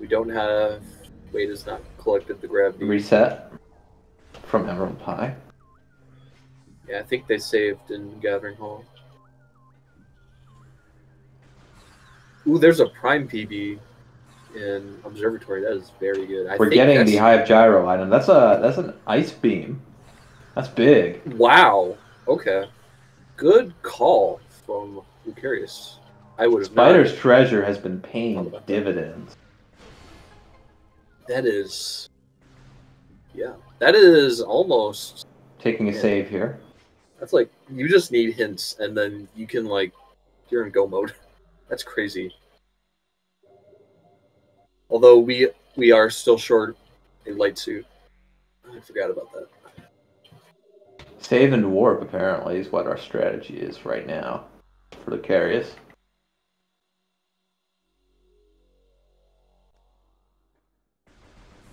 We don't have. Wade has not collected the gravity. Reset from Emerald Pie. Yeah, I think they saved in Gathering Hall. Ooh, there's a Prime PB in Observatory. That is very good. I We're getting the Hive Gyro item. That's a that's an ice beam. That's big. Wow. Okay. Good call from Lucarius. I would have Spider's not. treasure has been paying dividends. That is. Yeah, that is almost. Taking a Yeah. save here. That's like you just need hints, and then you can like you're in go mode. That's crazy. Although we we are still short a light suit. I forgot about that. Save and warp apparently is what our strategy is right now for the Carius.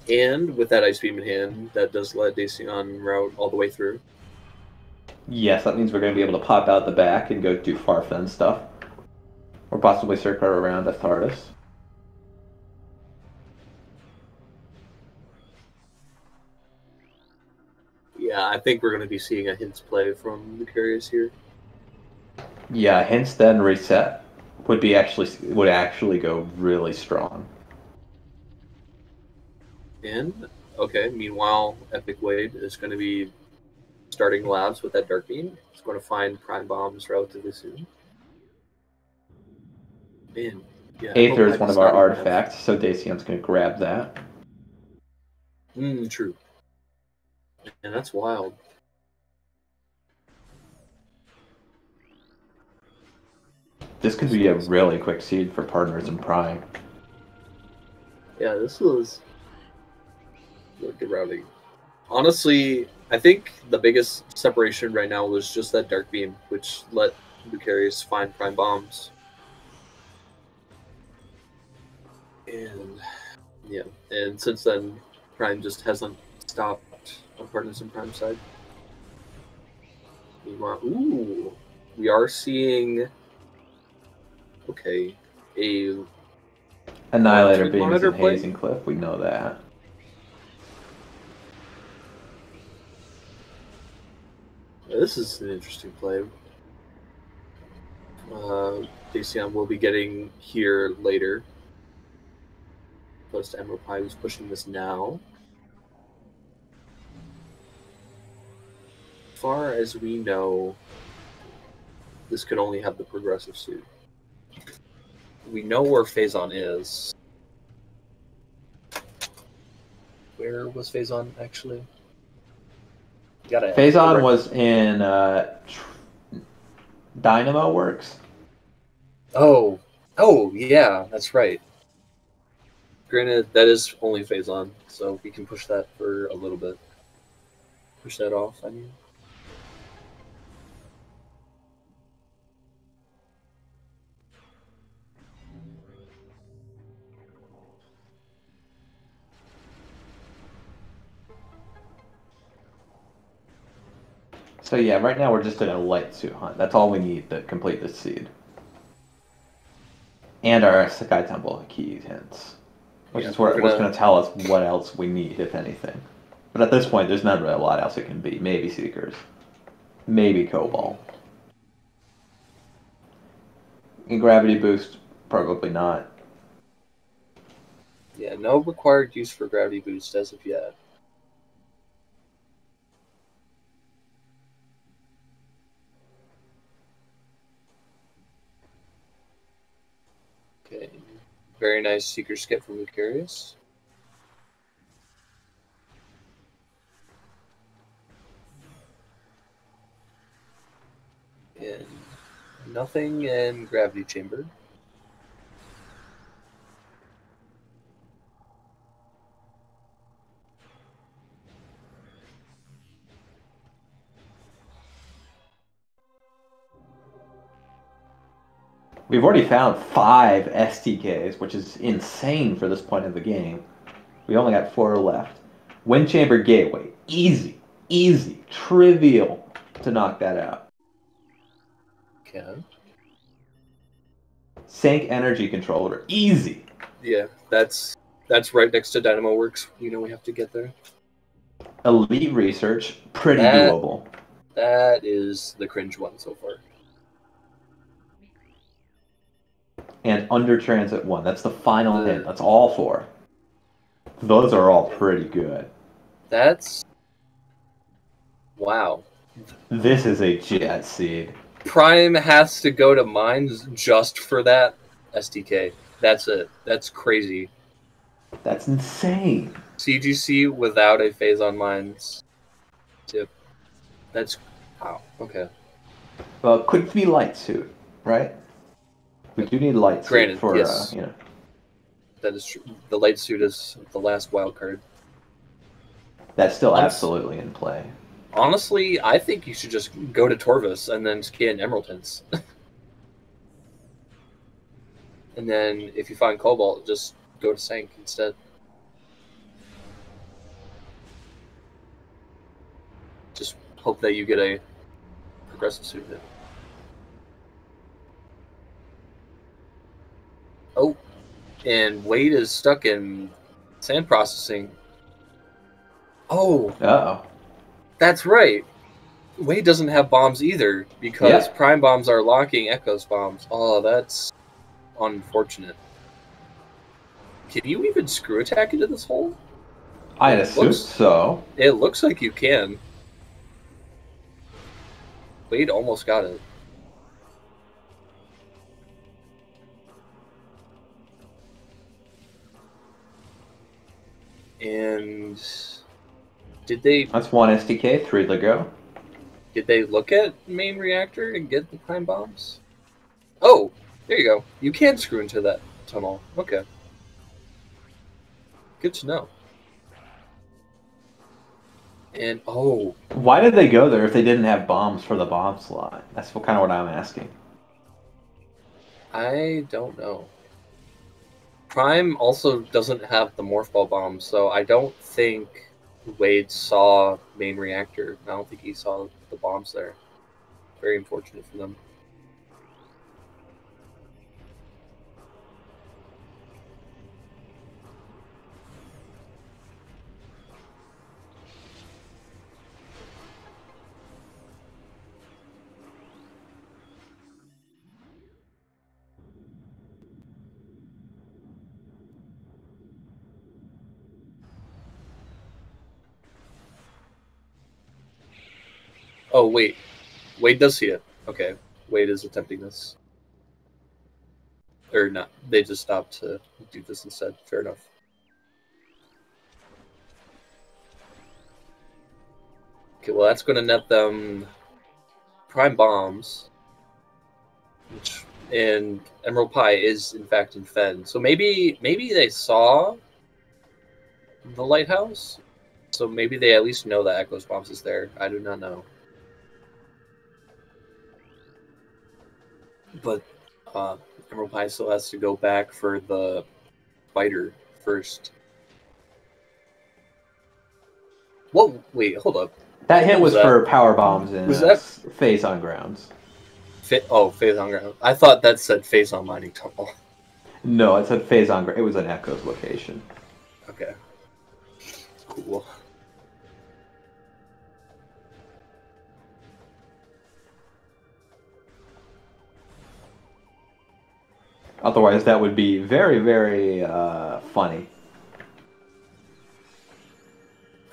And with that ice beam in hand, that does let Dacian route all the way through. Yes, that means we're going to be able to pop out the back and go do far fence stuff. Or possibly circle around Athardus. Yeah, I think we're going to be seeing a hints play from Lucarius here. Yeah, hints then reset would be actually would actually go really strong. And okay, meanwhile, Epic Wade is going to be starting labs with that Dark Beam. It's going to find Prime Bombs relatively soon. Man, yeah. Aether is one of our artifacts, so Dacian's going to grab that. Mm, true. And that's wild. This could be a really quick seed for partners in Prime. Yeah, this was good routing. Honestly, I think the biggest separation right now was just that dark beam, which let Lucarius find prime bombs. And yeah, and since then, Prime just hasn't stopped on partners in Prime side. Meanwhile, ooh, we are seeing. Okay, a Annihilator beams and hazing cliff. We know that. This is an interesting play. Uh, Dacian will be getting here later. Opposed to Emerald Pie, who's pushing this now. Far as we know, this could only have the progressive suit. We know where Phazon is. Where was Phazon actually? Gotta Phazon was in uh, tr- Dynamo Works. Oh, oh yeah, that's right. Granted, that is only Phazon, so we can push that for a little bit. Push that off. I mean, So yeah, right now we're just in a light suit hunt. That's all we need to complete this seed. And our Sky Temple key hints, which Yeah, is what, we're what's going to tell us what else we need, if anything. But at this point, there's not really a lot else it can be. Maybe Seekers, maybe Cobalt. And Gravity Boost, probably not. yeah, no required use for gravity boost as of yet. Okay, very nice seeker skip from Lucarius. And nothing in gravity chamber. We've already found five STKs, which is insane for this point of the game. We only got four left. Wind Chamber Gateway. Easy, easy, trivial to knock that out. Okay. Sank Energy Controller. Easy. Yeah, that's that's right next to Dynamo Works. You know we have to get there. Elite Research. Pretty That- doable. That is the cringe one so far. And Under Transit 1. That's the final Uh. hit. That's all four. Those are all pretty good. That's wow. This is a jet seed. Prime has to go to mines just for that STK. That's it. That's crazy. That's insane. CGC without a Phazon Mines tip. That's wow. Okay. Well, it could be light suit, right? We do need light suit Granted, for yes. uh, you know. That is true. The light suit is the last wild card. That's still absolutely in play. Honestly, I think you should just go to Torvus and then scan Emerald Hints. and then if you find Cobalt, just go to Sank instead. Just hope that you get a progressive suit. Oh, and Wade is stuck in sand processing. Oh, oh. that's right. Wade doesn't have bombs either because Yeah. prime bombs are locking Echo's bombs. Oh, that's unfortunate. Can you even screw attack into this hole? I'd assume Looks- so. It looks like you can. Wade almost got it. And did they That's one STK, three to go. Did they look at main reactor and get the prime bombs? Oh, there you go. You can screw into that tunnel. Okay. Good to know. And oh, Why did they go there if they didn't have bombs for the bomb slot? That's what, kind of what I'm asking. I don't know. Prime also doesn't have the morph ball bomb, so I don't think Wade saw main reactor. I don't think he saw the bombs there. Very unfortunate for them. Oh wait, Wade does see it. Okay, Wade is attempting this, or not? They just stopped to do this instead. Fair enough. Okay, well that's going to net them prime bombs, which and Emerald Pie is in fact in Fen. So maybe maybe they saw the lighthouse. So maybe they at least know that Echo's bombs is there. I do not know. But uh, Emerald Pie still has to go back for the fighter first. Whoa! Wait, hold up. That hit Was was, that- for power bombs and was that- Phazon Grounds. Fa- oh, Phazon Ground. I thought that said Phazon Mining Tunnel. No, it said Phazon Ground. It was an Echo's location. Okay. Cool. Otherwise, that would be very, very uh, funny.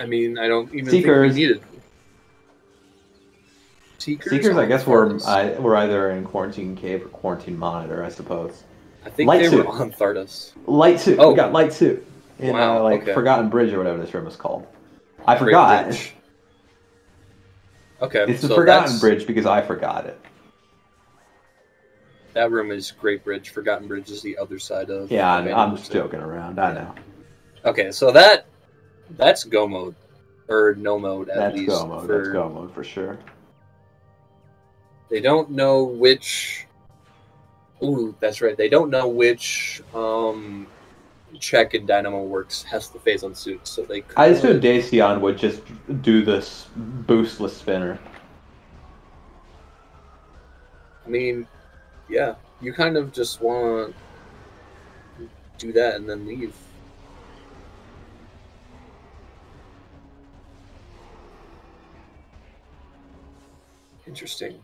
I mean, I don't even Seekers. think we needed. Seekers, Seekers, I guess, were. I, were either in quarantine cave or quarantine monitor, I suppose. I think Light they suit. were on Thardus. Light suit. Oh. We got light suit in Wow, uh, like okay. Forgotten Bridge or whatever this room is called. I Great forgot. Bridge. Okay, It's the so Forgotten that's- Bridge because I forgot it. That room is Great Bridge. Forgotten Bridge is the other side of. Yeah, I'm, I'm joking around. I know. Okay, so that that's go mode or no mode at That's least. go mode. for- That's go mode for sure. They don't know which. Ooh, that's right. They don't know which um, check in Dynamo Works has the Phazon suit, so they. Could... I assume Dacian would just do this boostless spinner. I mean, yeah, you kind of just want to do that and then leave. Interesting.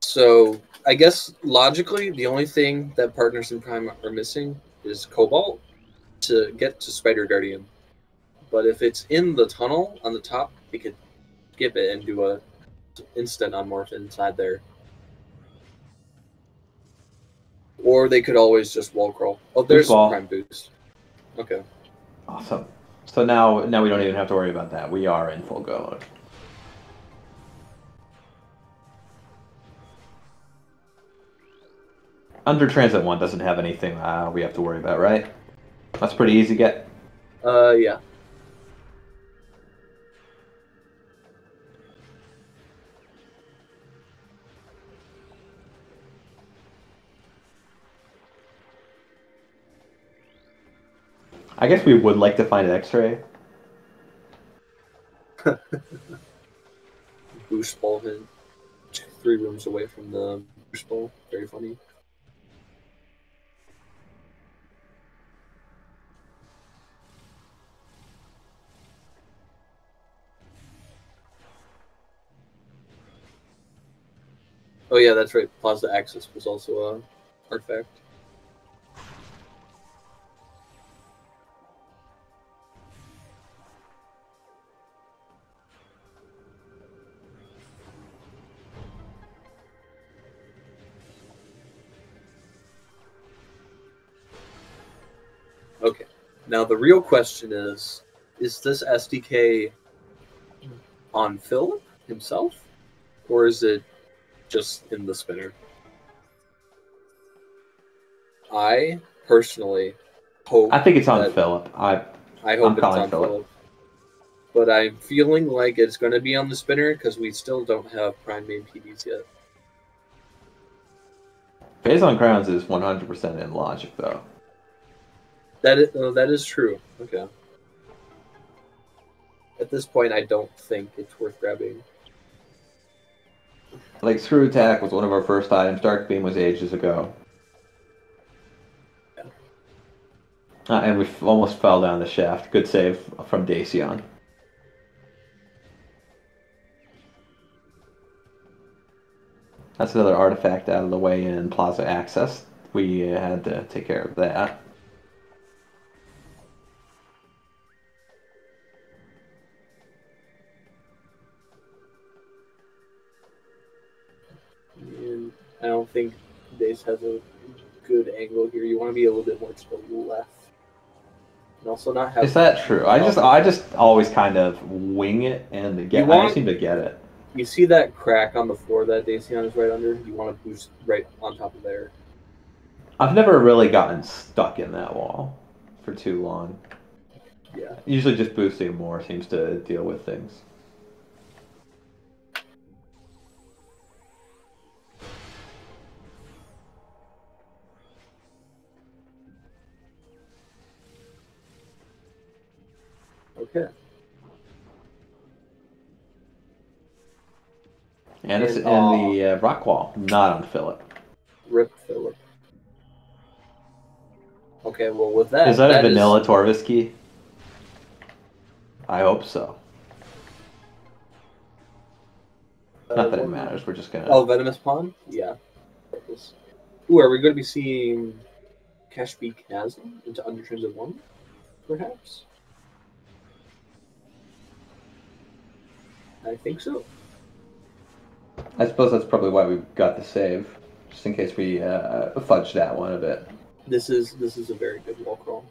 So, I guess logically, the only thing that Partners in Prime are missing is Cobalt to get to Spider Guardian. But if it's in the tunnel on the top, they could skip it and do a instant unmorph inside there. Or they could always just wall crawl. Oh, there's some prime boost. Okay. Awesome. So now, now we don't even have to worry about that. We are in full go mode. Under Transit 1 doesn't have anything uh, we have to worry about, right? That's pretty easy to get. Uh, yeah. I guess we would like to find an X-ray. Boost ball hit. Three rooms away from the boost ball. Very funny. Oh yeah, that's right. Plaza Access was also a artifact. Now the real question is: Is this STK on Philip himself, or is it just in the spinner? I personally hope. I think it's on Philip. I I hope I'm it's on Philip. But I'm feeling like it's going to be on the spinner because we still don't have prime main PBs yet. Phase on Crowns is 100% in logic, though. That is, oh, that is true. Okay. At this point, I don't think it's worth grabbing. Like, Screw Attack was one of our first items. Dark Beam was ages ago. Yeah. Uh, and we almost fell down the shaft. Good save from Dacian. That's another artifact out of the way in Plaza Access. We uh, had to take care of that. Think Dace has a good angle here. You want to be a little bit more to the left, and also not have. Is that true? I just I just always kind of wing it and get. You want- I seem to get it. You see that crack on the floor that Dacian is right under? You want to boost right on top of there. I've never really gotten stuck in that wall for too long. Yeah. Usually, just boosting more seems to deal with things. And it's in the uh, rock wall, not on Philip. Rip Philip. Okay, well with that, Is that, a is- vanilla Torvus key? I hope so. uh, Not that it matters. We're just gonna. Oh, Venomous pond. Yeah. Ooh, are we going to be seeing Cache B Chasm into Under Transit 1? Perhaps? I think so. I suppose that's probably why we got the save, just in case we uh, fudge that one a bit. This is this is a very good wall crawl.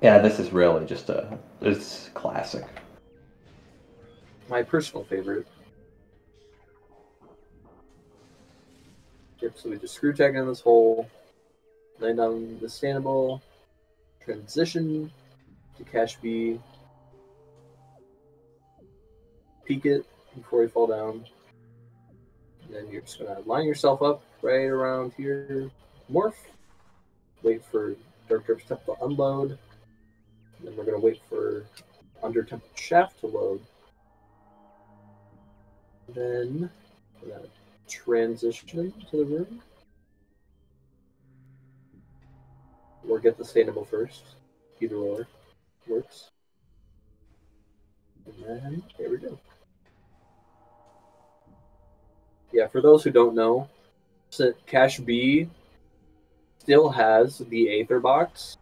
Yeah, this is really just a. It's classic. My personal favorite. Yep, so we just screw tag in this hole, land on the standable, transition to Cache B, peek it before we fall down. Then you're just gonna line yourself up right around here, morph, wait for Dark Drip Step to unload, and then we're gonna wait for Under Temple Shaft to load. Then we're gonna transition to the room. Or get the sustainable first. Either or works. And then there we go. Yeah, for those who don't know, Cache B still has the Aether box,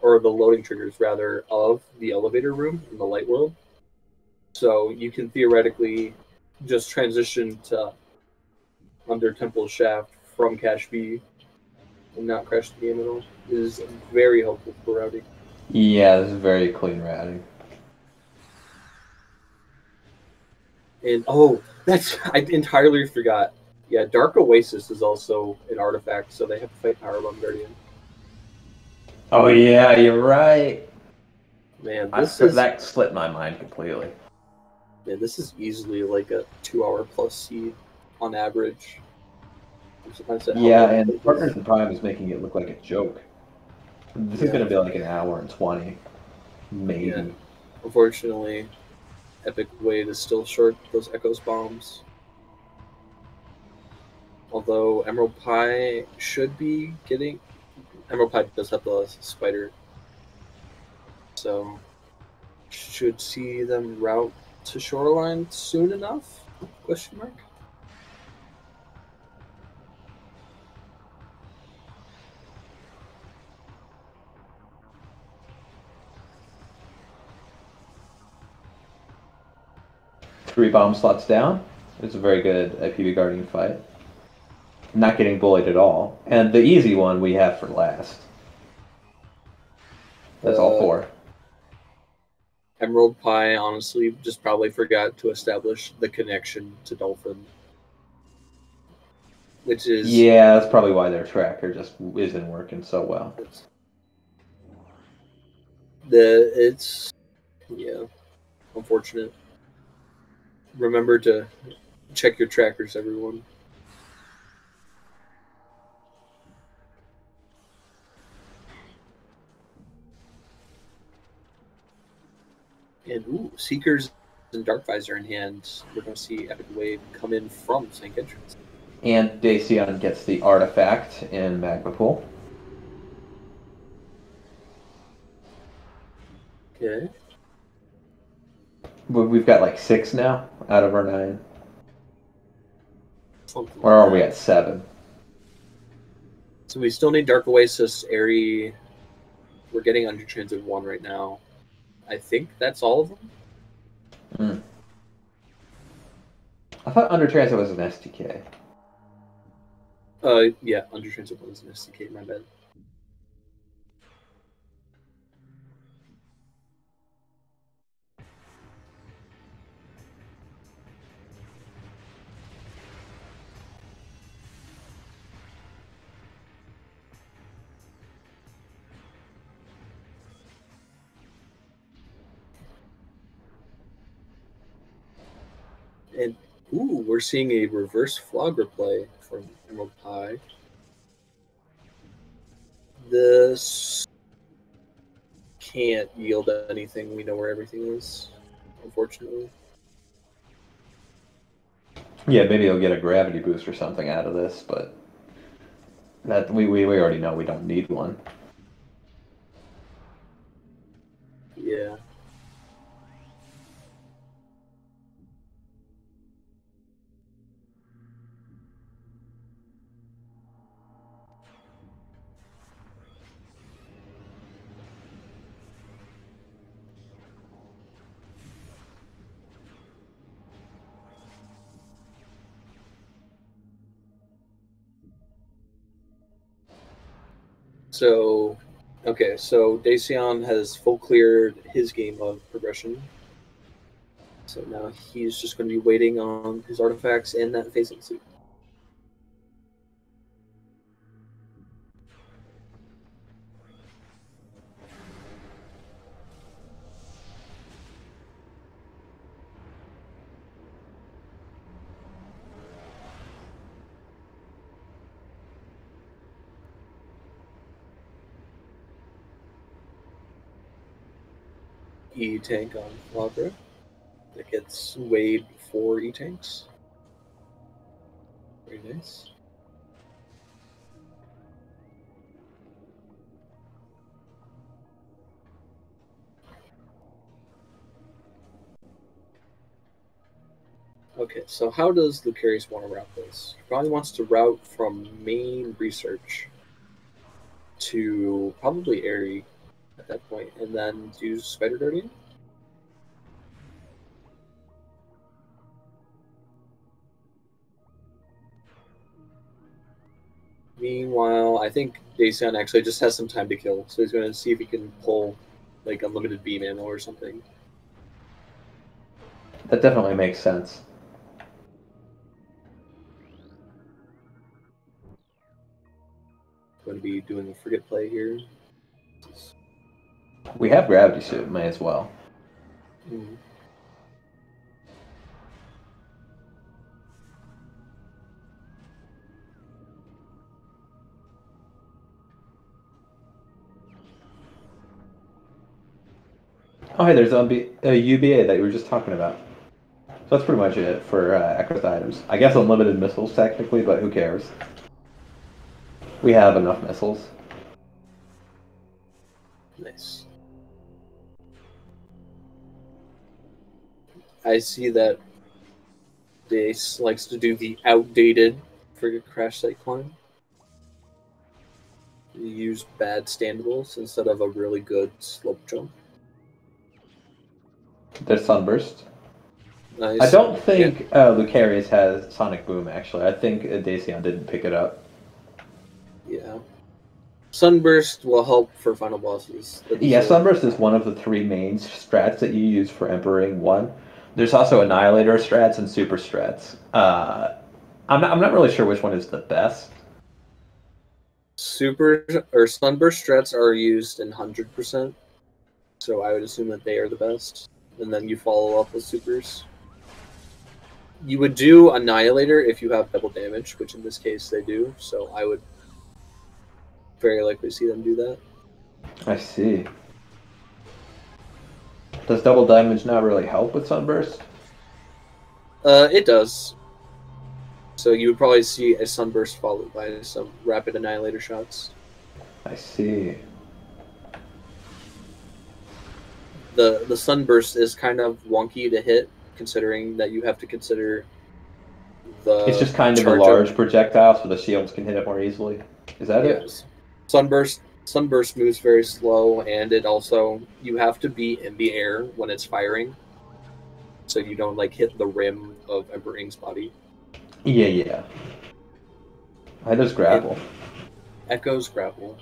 or the loading triggers rather, of the elevator room in the light world. So you can theoretically just transition to under Temple Shaft from Cache B and not crash the game at all. It is very helpful for routing. Yeah, this is very clean routing. And oh, that's I entirely forgot. Yeah, Dark Oasis is also an artifact, so they have to fight Power Bomb Guardian. Oh yeah, you're right. Man, I, this is that slipped my mind completely. man, this is easily like a two-hour plus seed on average. I'm surprised at how Yeah, and. Partners in Prime is making it look like a joke. This is gonna be like an hour and twenty, maybe. Yeah. Unfortunately, Epic Wade is still short those Echoes bombs. Although Emerald Pie should be getting. Emerald Pie does have the spider. So, should see them route to Shoreline soon enough? Question mark? Three bomb slots down. It's a very good IPV Guardian fight. Not getting bullied at all. And the easy one we have for last. That's all Uh, four. Emerald Pie honestly just probably forgot to establish the connection to Dolphin. Which is Yeah, that's probably why their tracker just isn't working so well. It's- The it's yeah, unfortunate. Remember to check your trackers, everyone. And ooh, Seekers and Dark Visor in hand. We're gonna see Epic Wade come in from Sank Entrance. And Dacian gets the artifact in Magma Pool. Okay. We- We've got like six now out of our nine. Something Or are we at seven? So we still need Dark Oasis, Aerie. We're getting Under Transit 1 right now. I think that's all of them. I thought Under Transit was an STK. Uh, yeah, under transit one is an STK. My bad. Ooh, we're seeing a reverse Flaahgra play from Emerald Pie. This can't yield anything. We know where everything is, unfortunately. Yeah, maybe he'll get a gravity boost or something out of this, but that we, we, we already know we don't need one. Yeah. So, okay, so Dacian has full cleared his game of progression. So now he's just going to be waiting on his artifacts and that Phazon suit. Tank on Lagra. That gets Wade four E tanks. Very nice. Okay, so how does Lucarius want to route this? He probably wants to route from main research to probably Aerie at that point, and then do Spider Guardian. Meanwhile, I think Dacian actually just has some time to kill, so he's going to see if he can pull like unlimited beam ammo or something. That definitely makes sense. Going to be doing a frigate play here. We have gravity suit, may as well. Mhm. Oh, hey, there's a, a UBA that you were just talking about. So that's pretty much it for uh, items. I guess unlimited missiles technically, but who cares? We have enough missiles. Nice. I see that Dace likes to do the outdated frigate crash site climb. You use bad standables instead of a really good slope jump. There's Sunburst. Nice. I don't think uh, Lucarius has Sonic Boom, actually. I think Dacian didn't pick it up. Yeah. Sunburst will help for final bosses. Yeah, Sunburst is one of the three main strats that you use for Emperor-ing 1. There's also Annihilator strats and Super strats. Uh, I'm, not, I'm not really sure which one is the best. Super or Sunburst strats are used in hundred percent, so I would assume that they are the best. And then you follow up with supers. You would do Annihilator if you have double damage, which in this case they do. So I would very likely see them do that. I see. Does double damage not really help with Sunburst? Uh, it does. So you would probably see a Sunburst followed by some rapid Annihilator shots. I see. The the sunburst is kind of wonky to hit, considering that you have to consider the. It's just kind of a large projectile, so the shields can hit it more easily. Is that it? Yes. Sunburst sunburst moves very slow, and it also you have to be in the air when it's firing, so you don't like hit the rim of Emperor Ing's body. Yeah, yeah. I just grapple. Echoes grapple.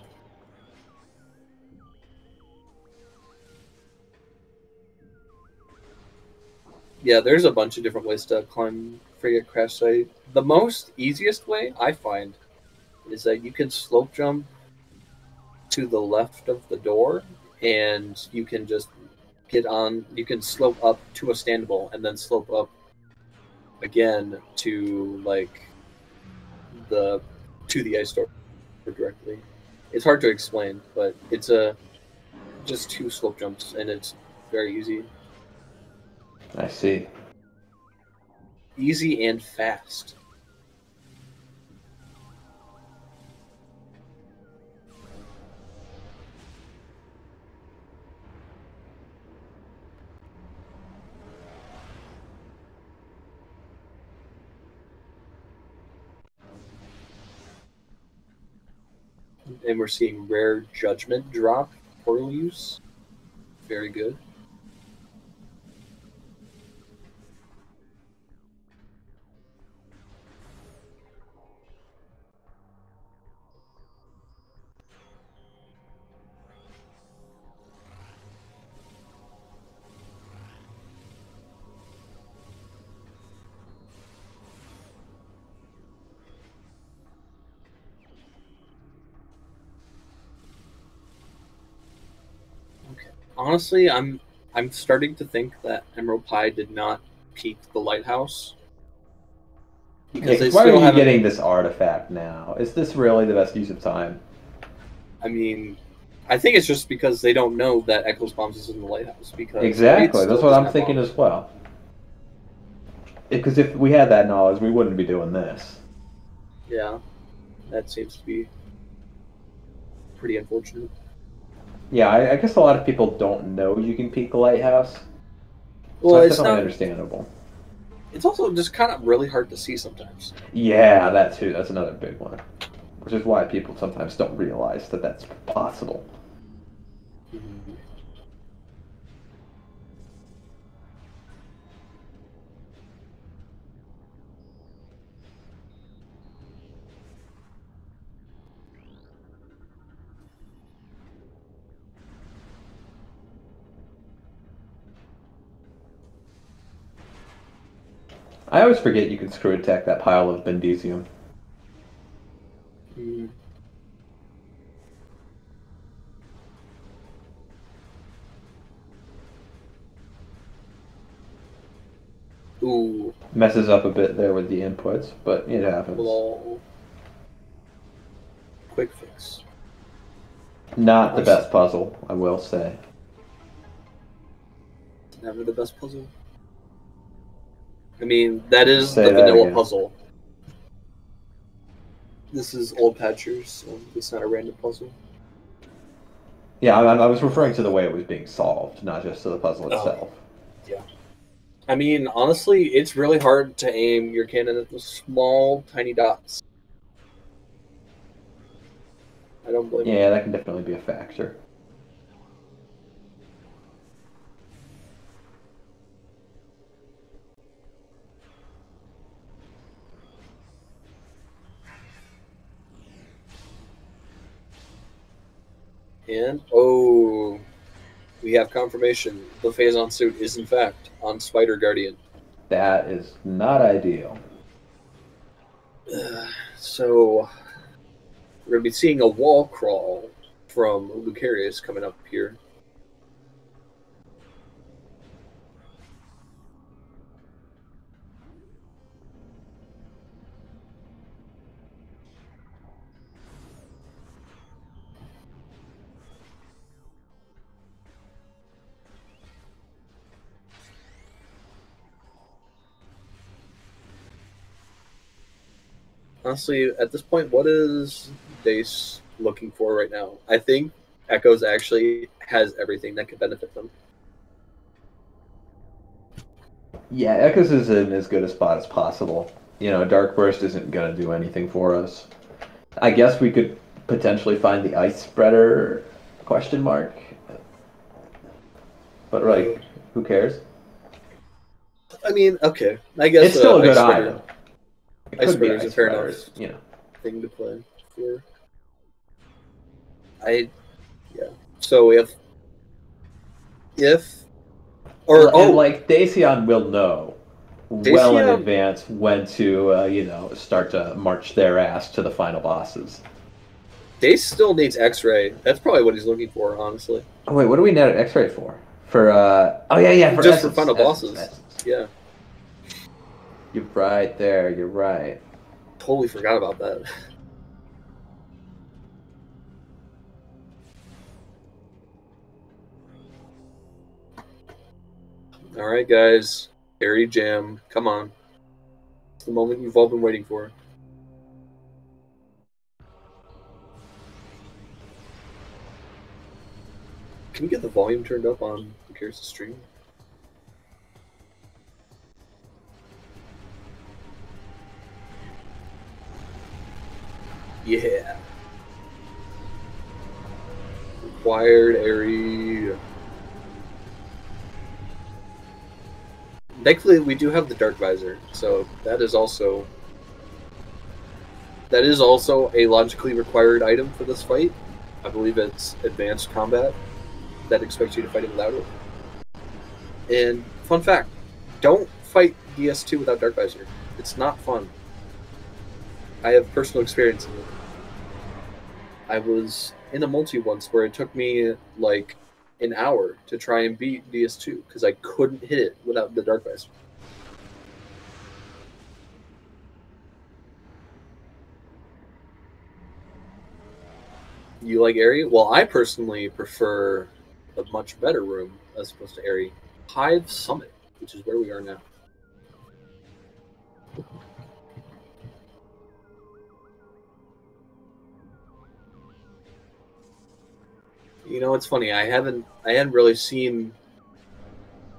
Yeah, there's a bunch of different ways to climb Frigate Crash Site. The most easiest way I find is that you can slope jump to the left of the door and you can just get on you can slope up to a standable and then slope up again to like the to the ice door directly. It's hard to explain, but it's a just two slope jumps and it's very easy. I see. Easy and fast. And we're seeing rare judgment drop portal use. Very good. Honestly, I'm I'm starting to think that Emerald Pie did not peak the lighthouse. Yeah, 'cause why are you haven't- getting this artifact now? Is this really the best use of time? I mean, I think it's just because they don't know that Echoes Bombs is in the lighthouse. Because Exactly. That's what I'm thinking bombs. as well. Because if we had that knowledge, we wouldn't be doing this. Yeah, that seems to be pretty unfortunate. Yeah, I, I guess a lot of people don't know you can peek the lighthouse. Well, so it's definitely not. understandable. It's also just kind of really hard to see sometimes. Yeah, that too. That's another big one. Which is why people sometimes don't realize that that's possible. Mm-hmm. I always forget you can screw attack that pile of Bendezium. Mhm. Ooh, Messes up a bit there with the inputs, but it happens. Quick fix. Not the best puzzle, I will say. Never the best puzzle. I mean, that is Say the that vanilla again. puzzle. This is old patchers, so it's not a random puzzle. Yeah, I, I was referring to the way it was being solved, not just to the puzzle Oh. Yeah. I mean, honestly, it's really hard to aim your cannon at the small, tiny dots. I don't blame you. Yeah, that can definitely be a factor. And oh, we have confirmation. The Phazon suit is in fact on Spider Guardian. That is not ideal. Uh, so we're gonna be seeing a wall crawl from Lucarius coming up here. Honestly, at this point, what is Dace looking for right now? I think Echoes actually has everything that could benefit them. Yeah, Echoes is in as good a spot as possible. You know, Dark Burst isn't going to do anything for us. I guess we could potentially find the Ice Spreader question mark. But like, who cares? I mean, okay, I guess It's still uh, a good item. It Ice could be Spreader's Ice fair Spreaders, enough. You know, thing to play for. I, yeah. So if, if, or And, oh, like Dacian will know well in advance when to uh, you know start to march their ass to the final bosses. Dace still needs X-ray. That's probably what he's looking for, honestly. Oh, wait, what do we need X-ray for? For uh oh yeah yeah for Just for final essence, bosses. essence. Yeah, You're right there. You're right. totally forgot about that. All right, guys. Harry Jam, come on. It's the moment you've all been waiting for. Can you get the volume turned up on Cares to Stream? Yeah. Required area. Thankfully, we do have the dark visor, so that is also that is also a logically required item for this fight. I believe it's advanced combat that expects you to fight it without it. And fun fact: don't fight DS2 without dark visor. It's not fun. I have personal experience in it. I was in a multi once where it took me like an hour to try and beat DS2 because I couldn't hit it without the Dark Visor. You like Aerie? Well, I personally prefer a much better room as opposed to Aerie. Hive Summit, which is where we are now. You know, it's funny. I haven't, I hadn't really seen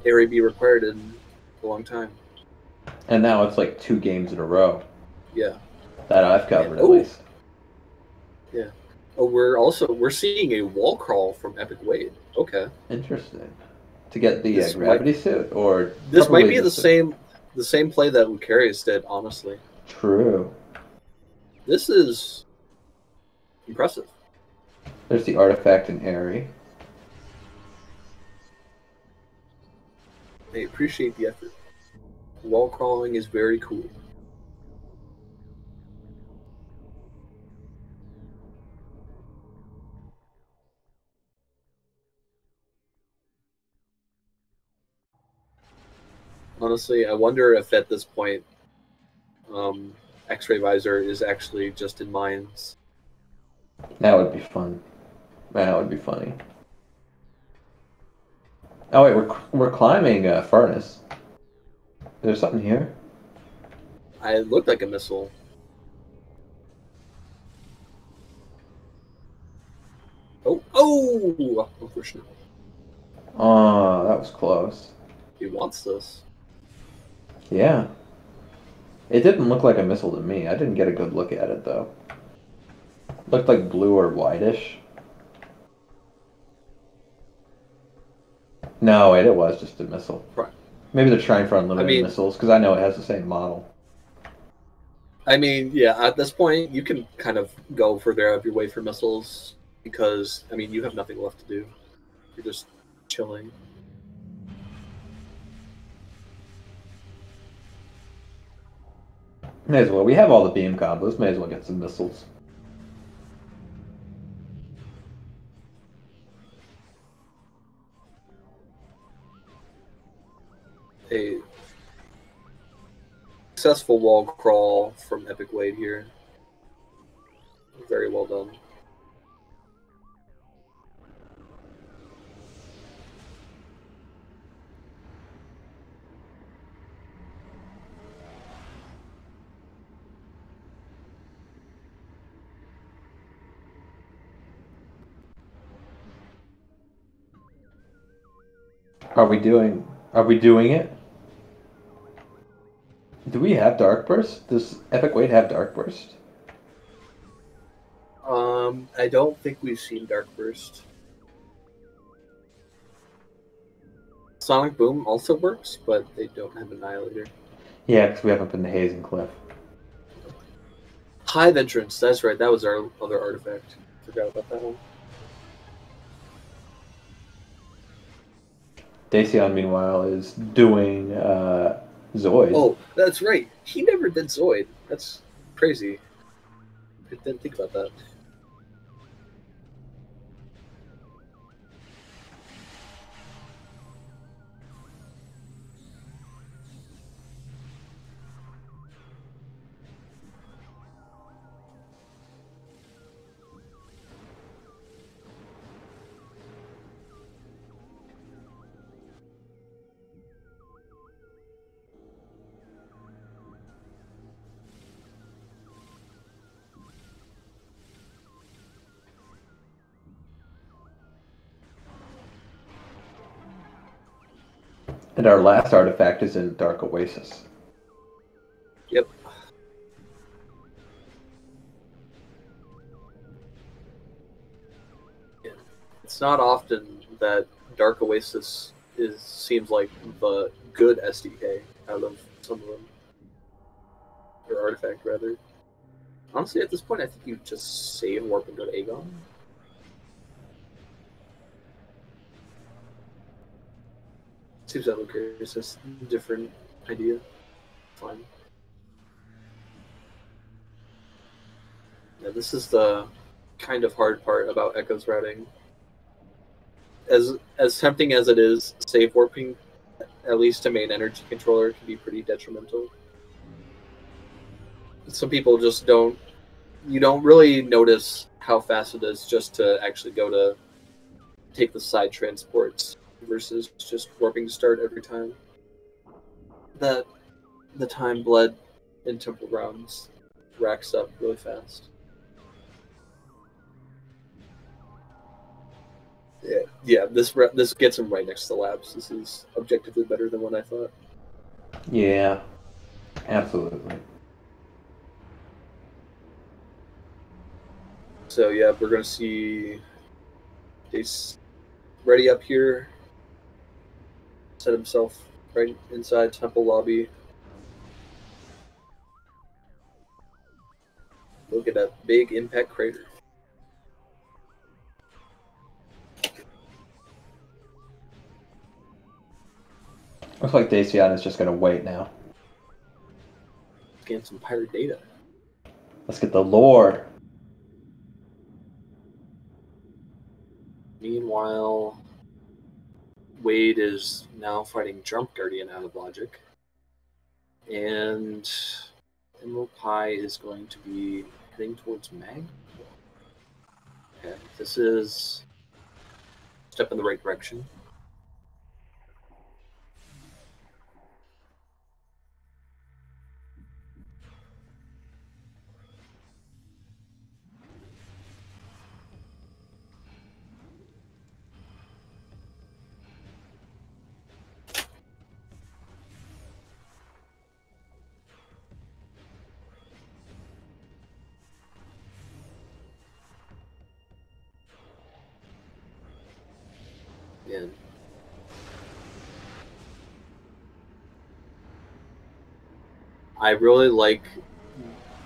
Aerie be required in a long time. And now it's like two games in a row Yeah. that I've covered at Oh. least. Oh, we're also we're seeing a wall crawl from Epic Wade. Okay, Interesting. To get the uh, This might- gravity suit, or this might be the a- same, the same play that Lucarius did. Honestly, True. this is impressive. There's the artifact in Aerie. I appreciate the effort. Wall crawling is very cool. Honestly, I wonder if at this point, um, X-ray visor is actually just in mines. That would be fun. That would be funny. Oh wait, we're we're climbing a furnace. There's something here. I looked like a missile. Oh, oh! Unfortunate. Oh, ah, that was close. He wants this. Yeah. It didn't look like a missile to me. I didn't get a good look at it though. Looked like blue or whitish. No, wait, it was just a missile. Right. Maybe they're trying for unlimited mean- missiles because I know it has the same model. I mean, yeah, at this point, you can kind of go further out of your way for missiles because, I mean, you have nothing left to do. You're just chilling. May as well. We have all the beam combos. May as well get some missiles. A successful wall crawl from Epic Wade here. Very well done. Are we doing? Are we doing it? Do we have Dark Burst? Does Epic Wade have Dark Burst? Um, I don't think we've seen Dark Burst. Sonic Boom also works, but they don't have Annihilator. Yeah, because we haven't been to Hazen Cliff. Hive entrance. That's right. That was our other artifact. Forgot about that one. Dacian, meanwhile, is doing uh, Zoid. Oh, that's right. He never did Zoid. That's crazy. I didn't think about that. And our last artifact is in Dark Oasis. Yep. It's not often that Dark Oasis is seems like the good STK out of some of them. Or artifact rather. Honestly at this point I think you just save warp and go to Agon. Seems that It's just a different idea. Fine. Yeah, this is the kind of hard part about Echoes routing. As as tempting as it is, save warping, at least to main energy controller, can be pretty detrimental. Some people just don't. You don't really notice how fast it is just to actually go to take the side transports versus just warping to start every time. That the time bled in Temple Grounds racks up really fast. Yeah, yeah. This this gets him right next to the labs. This is objectively better than what I thought. Yeah, absolutely. So yeah, we're gonna see Ace ready up here set himself right inside temple lobby. Look at that big impact crater. Looks like Dacian is just going to wait now. Get some pirate data. Let's get the lore. Meanwhile, Wade is now fighting Jump Guardian out of logic. And Emerald Pie is going to be heading towards Mag. Okay, this is step in the right direction. I really like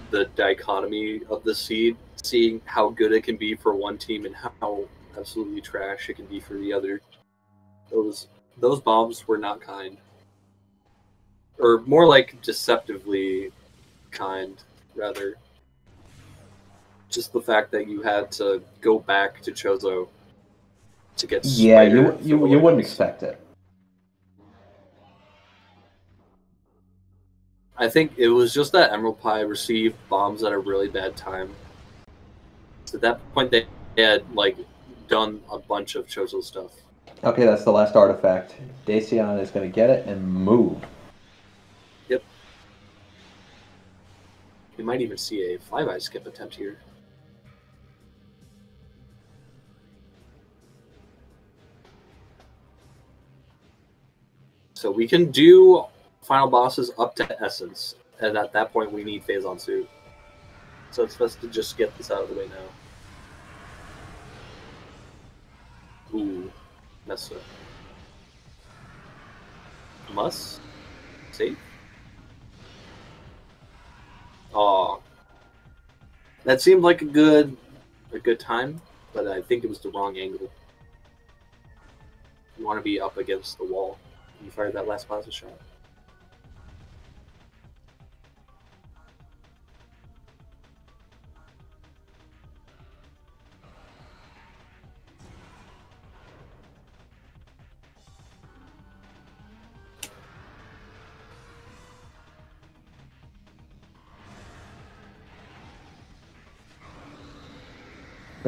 the dichotomy of the seed, seeing how good it can be for one team and how absolutely trash it can be for the other. Those those bombs were not kind, or more like deceptively kind, rather. Just the fact that you had to go back to Chozo to get yeah, you you, you wouldn't expect it. I think it was just that Emerald Pie received bombs at a really bad time. At that point, they had like done a bunch of Chozo stuff. Okay, that's the last artifact. Dacian is going to get it and move. Yep. We might even see a flyby skip attempt here. So we can do final bosses up to essence, and at that point we need Phazon suit. So it's best to just get this out of the way now. Ooh, mess up. Must save. Oh, That seemed like a good a good time, but I think it was the wrong angle. You want to be up against the wall. You fired that last plasma shot.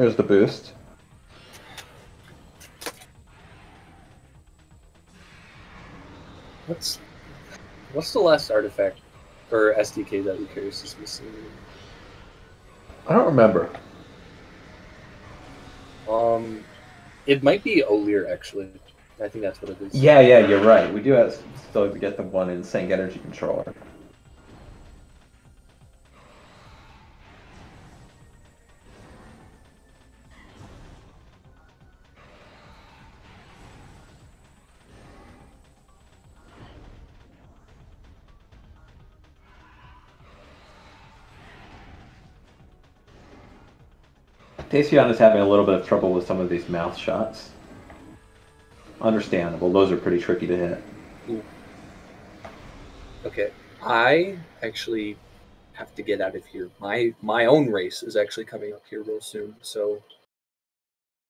There's the boost. What's what's the last artifact or STK that Lucarius is missing? I don't remember. Um, it might be Olir actually. I think that's what it is. Yeah, yeah, you're right. We do have still to get the one in Sync Energy Controller. Dacian is having a little bit of trouble with some of these mouth shots. Understandable. Those are pretty tricky to hit. Okay, I actually have to get out of here. My my own race is actually coming up here real soon, so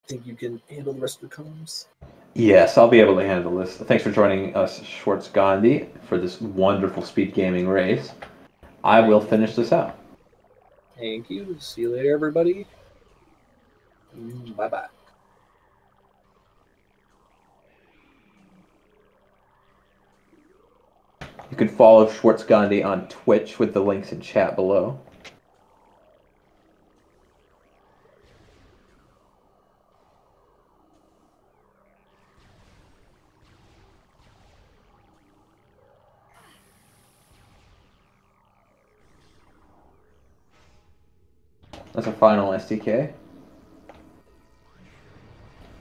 I think you can handle the rest of the comms. Yes, I'll be able to handle this. Thanks for joining us, Schwartz Gandhi, for this wonderful speed gaming race. I will finish this out. Thank you. See you later, everybody. Mm, bye bye. You can follow Schwartz Gandhi on Twitch with the links in chat below. That's a final STK.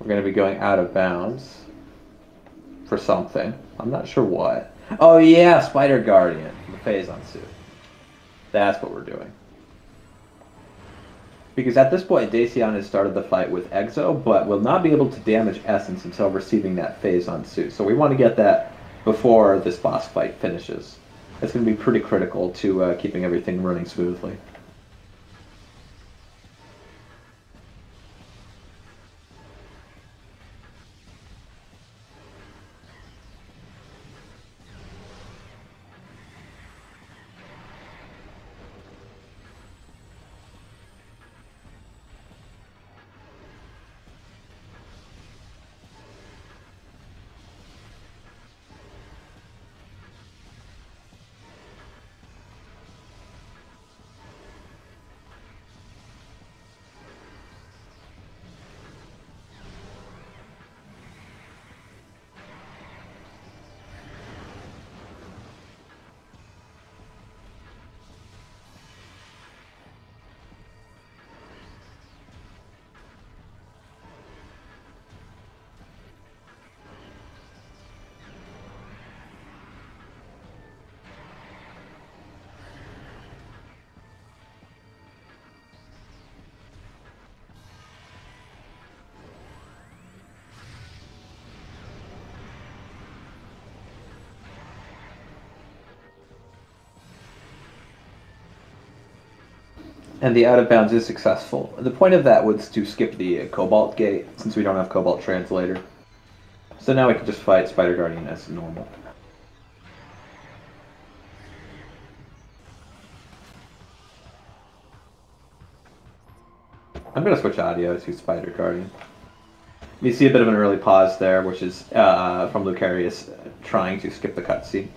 Going to be going out of bounds for something. I'm not sure what. Oh yeah, Spider Guardian, the Phazon suit. That's what we're doing. Because at this point, Dacian has started the fight with Exo, but will not be able to damage Essence until receiving that Phazon suit. So we want to get that before this boss fight finishes. It's going to be pretty critical to uh, keeping everything running smoothly. And the out of bounds is successful. The point of that was to skip the uh, Cobalt gate, since we don't have Cobalt Translator. So now we can just fight Spider Guardian as normal. I'm going to switch audio to Spider Guardian. You see a bit of an early pause there, which is uh, from Lucarius trying to skip the cutscene.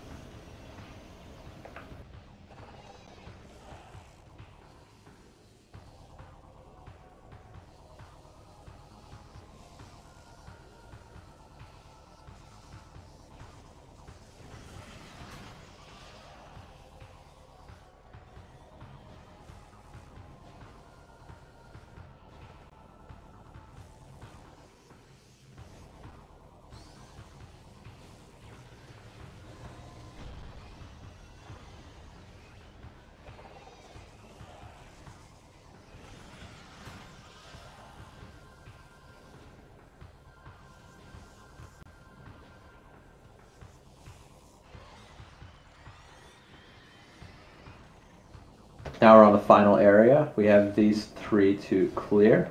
On the final area. We have these three to clear.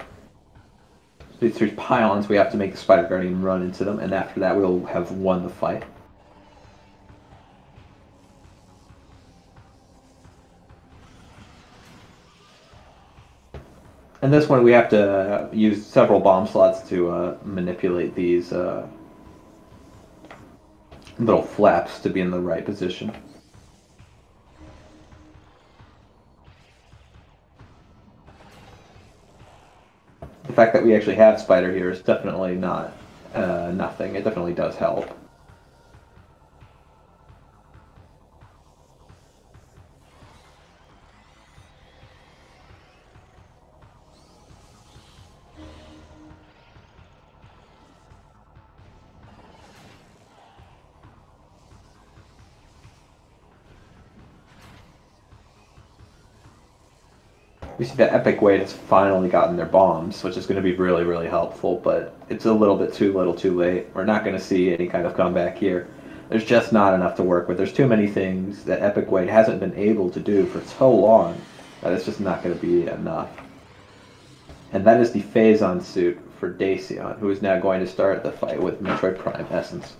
These three pylons, we have to make the Spider Guardian run into them, and after that, we'll have won the fight. And this one, we have to use several bomb slots to uh, manipulate these uh, little flaps to be in the right position. The fact that we actually have Spider here is definitely not uh, nothing. It definitely does help. We see that Epic Wade has finally gotten their bombs, which is going to be really, really helpful, but it's a little bit too little too late. We're not going to see any kind of comeback here. There's just not enough to work with. There's too many things that Epic Wade hasn't been able to do for so long that it's just not going to be enough. And that is the Phazon suit for Dacian, who is now going to start the fight with Metroid Prime Essence.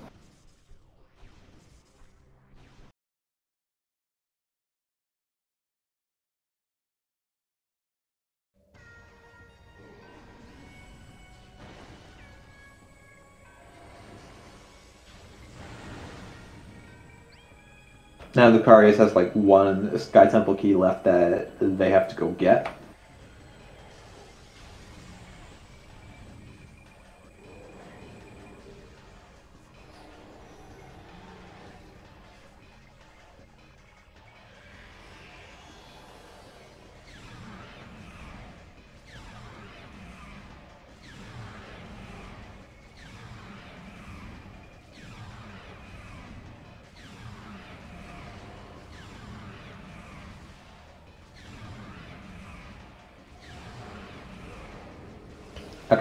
Now Lucarius has like one Sky Temple key left that they have to go get.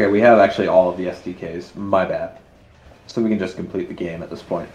Okay, we have actually all of the STKs. My bad. So we can just complete the game at this point.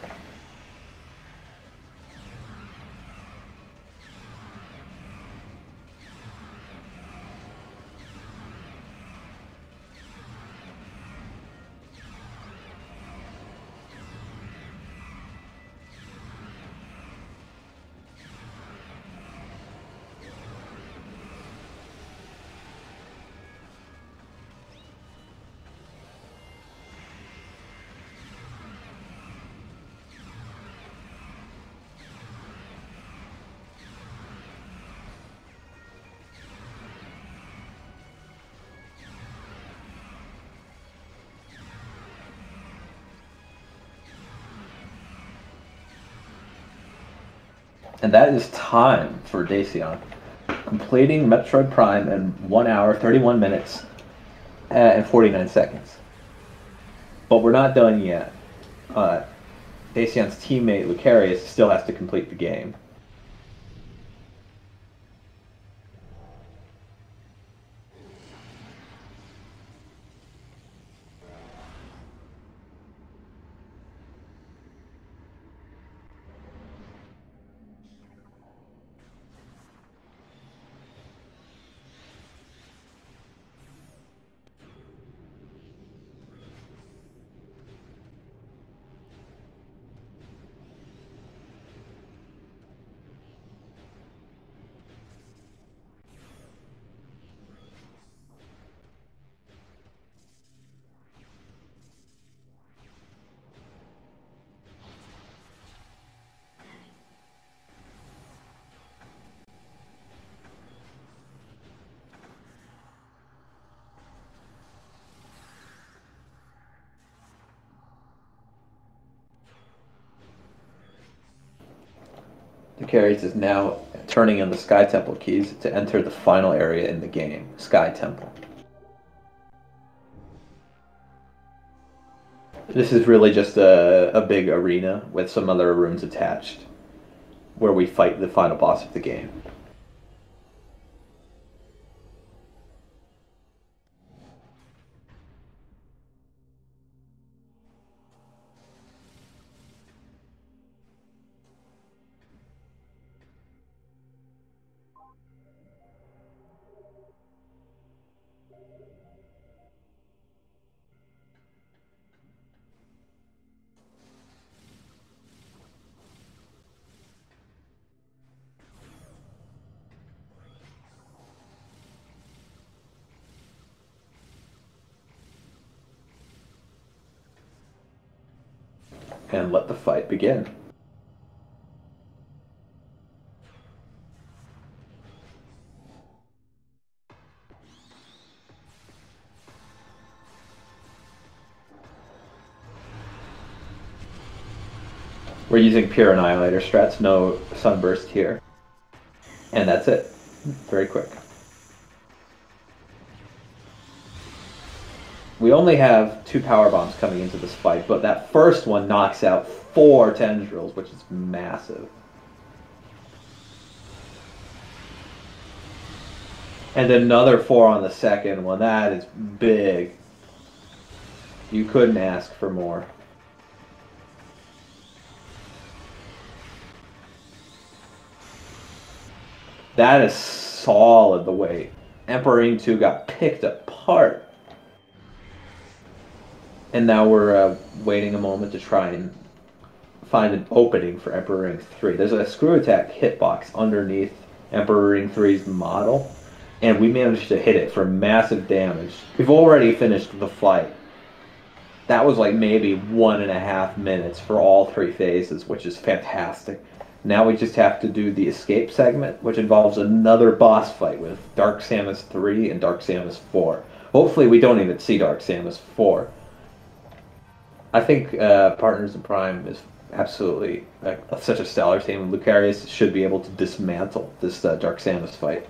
And that is time for Dacian. Completing Metroid Prime in 1 hour, 31 minutes, uh, and 49 seconds. But we're not done yet. Uh, Dacian's teammate, Lucarius, still has to complete the game. Lucarius is now turning in the Sky Temple keys to enter the final area in the game, Sky Temple. This is really just a, a big arena with some other rooms attached where we fight the final boss of the game. Begin. We're using pure annihilator strats, no sunburst here. And that's it. Very quick. Only have two power bombs coming into this fight, but that first one knocks out four tendrils, which is massive. And another four on the second one. That is big. You couldn't ask for more. That is solid the way Emperor Ing 2 got picked apart. And now we're uh, waiting a moment to try and find an opening for Emperor Ing 3. There's a screw attack hitbox underneath Emperor Ing 3's model, and we managed to hit it for massive damage. We've already finished the fight. That was like maybe one and a half minutes for all three phases, which is fantastic. Now we just have to do the escape segment, which involves another boss fight with Dark Samus 3 and Dark Samus 4. Hopefully we don't even see Dark Samus 4. I think uh, Partners in Prime is absolutely uh, such a stellar team. Lucarius should be able to dismantle this uh, Dark Samus fight.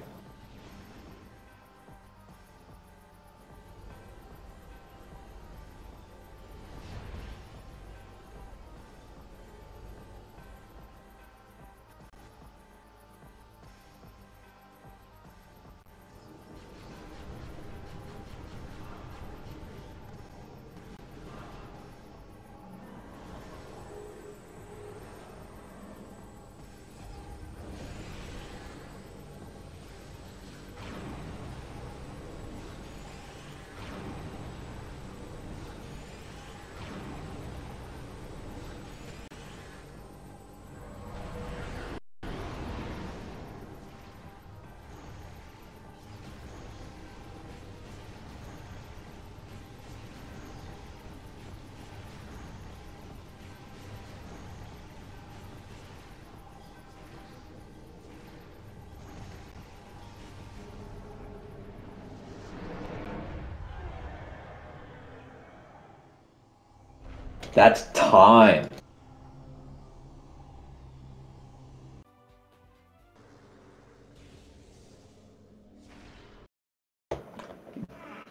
That's time.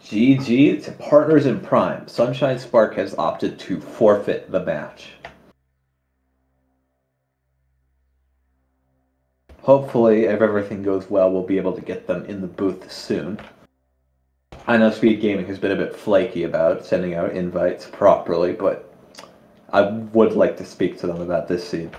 GG to partners in Prime. Sunshine Spark has opted to forfeit the match. Hopefully, if everything goes well, we'll be able to get them in the booth soon. I know SpeedGaming has been a bit flaky about sending out invites properly, but I would like to speak to them about this scene.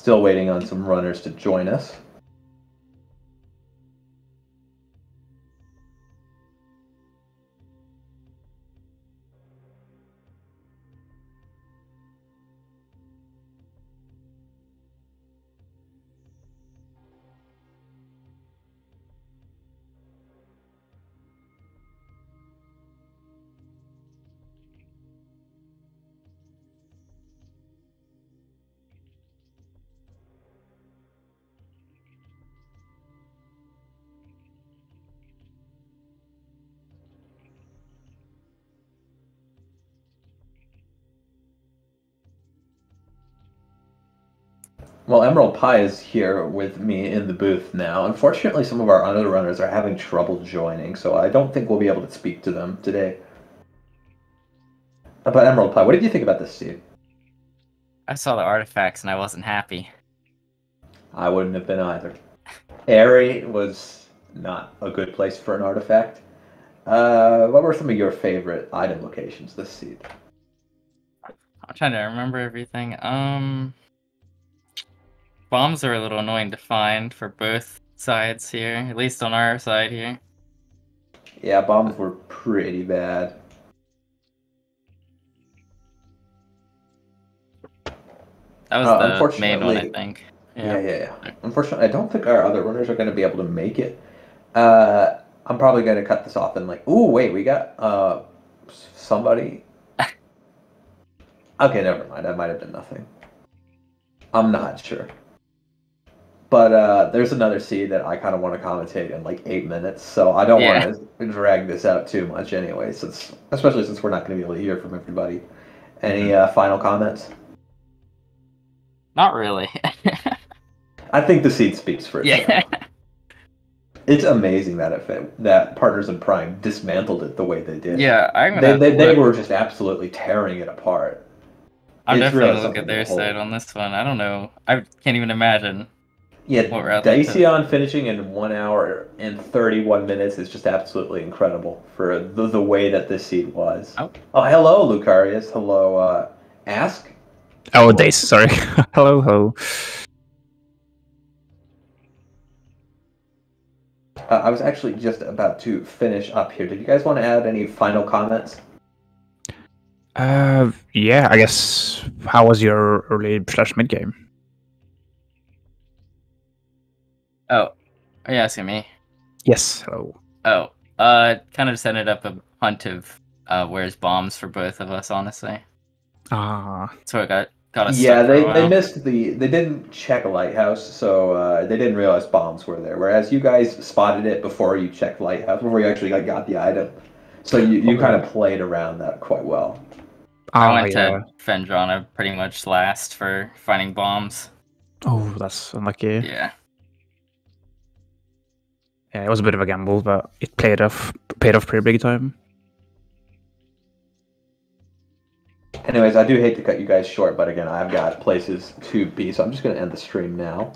Still waiting on some runners to join us. Well, Emerald Pie is here with me in the booth now. Unfortunately, some of our other runners are having trouble joining, so I don't think we'll be able to speak to them today. About Emerald Pie, what did you think about this, Steve? I saw the artifacts and I wasn't happy. I wouldn't have been either. Aerie was not a good place for an artifact. Uh, what were some of your favorite item locations this seed? I'm trying to remember everything. Um, bombs are a little annoying to find for both sides here, at least on our side here. Yeah, bombs were pretty bad. That was Uh, the main one, I think. Yeah, yeah, yeah. Unfortunately, I don't think our other runners are going to be able to make it. Uh, I'm probably going to cut this off and like, ooh, wait, we got uh somebody. okay, never mind. That might have been nothing. I'm not sure. But uh, there's another seed that I kind of want to commentate in like eight minutes, so I don't Yeah. want to drag this out too much anyway. Since, especially since we're not going to be able to hear from everybody. Any uh, final comments? Not really. I think the seed speaks for itself. yeah. It's amazing that it fit, that Partners in Prime dismantled it the way they did. Yeah, I'm they, they, they were just absolutely tearing it apart. I'm it's definitely really gonna look at their side on this one. I don't know. I can't even imagine. Yeah, What we're out there to- Dacian finishing in one hour and 31 minutes is just absolutely incredible for the, the way that this seed was. Oh. Oh, hello, Lucarius. Hello, uh, Ask. Oh, days. Sorry. hello, hello. Uh, I was actually just about to finish up here. Did you guys want to add any final comments? Uh, yeah. I guess. How was your early slash mid game? Oh, are you asking me? Yes. Hello. Oh, uh, kind of just ended up a hunt of uh, where's bombs for both of us. Honestly, Ah. so I got got us. Yeah, stuck for a they, they missed the they didn't check a lighthouse, so uh, they didn't realize bombs were there. Whereas you guys spotted it before you checked lighthouse, before you actually like, got the item. So you, you Okay. kind of played around that quite well. I Ah, went yeah. to Phendrana pretty much last for finding bombs. Oh, that's unlucky. Yeah. Yeah, it was a bit of a gamble, but it played off paid off pretty big time. Anyways, I do hate to cut you guys short, but again, I've got places to be, so I'm just going to end the stream now.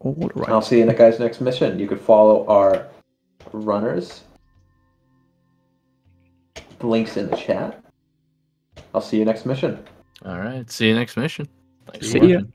All right. I'll see you in the guys' next mission. You can follow our runners. The link's in the chat. I'll see you next mission. All right. See you next mission. Thanks See ya. watching.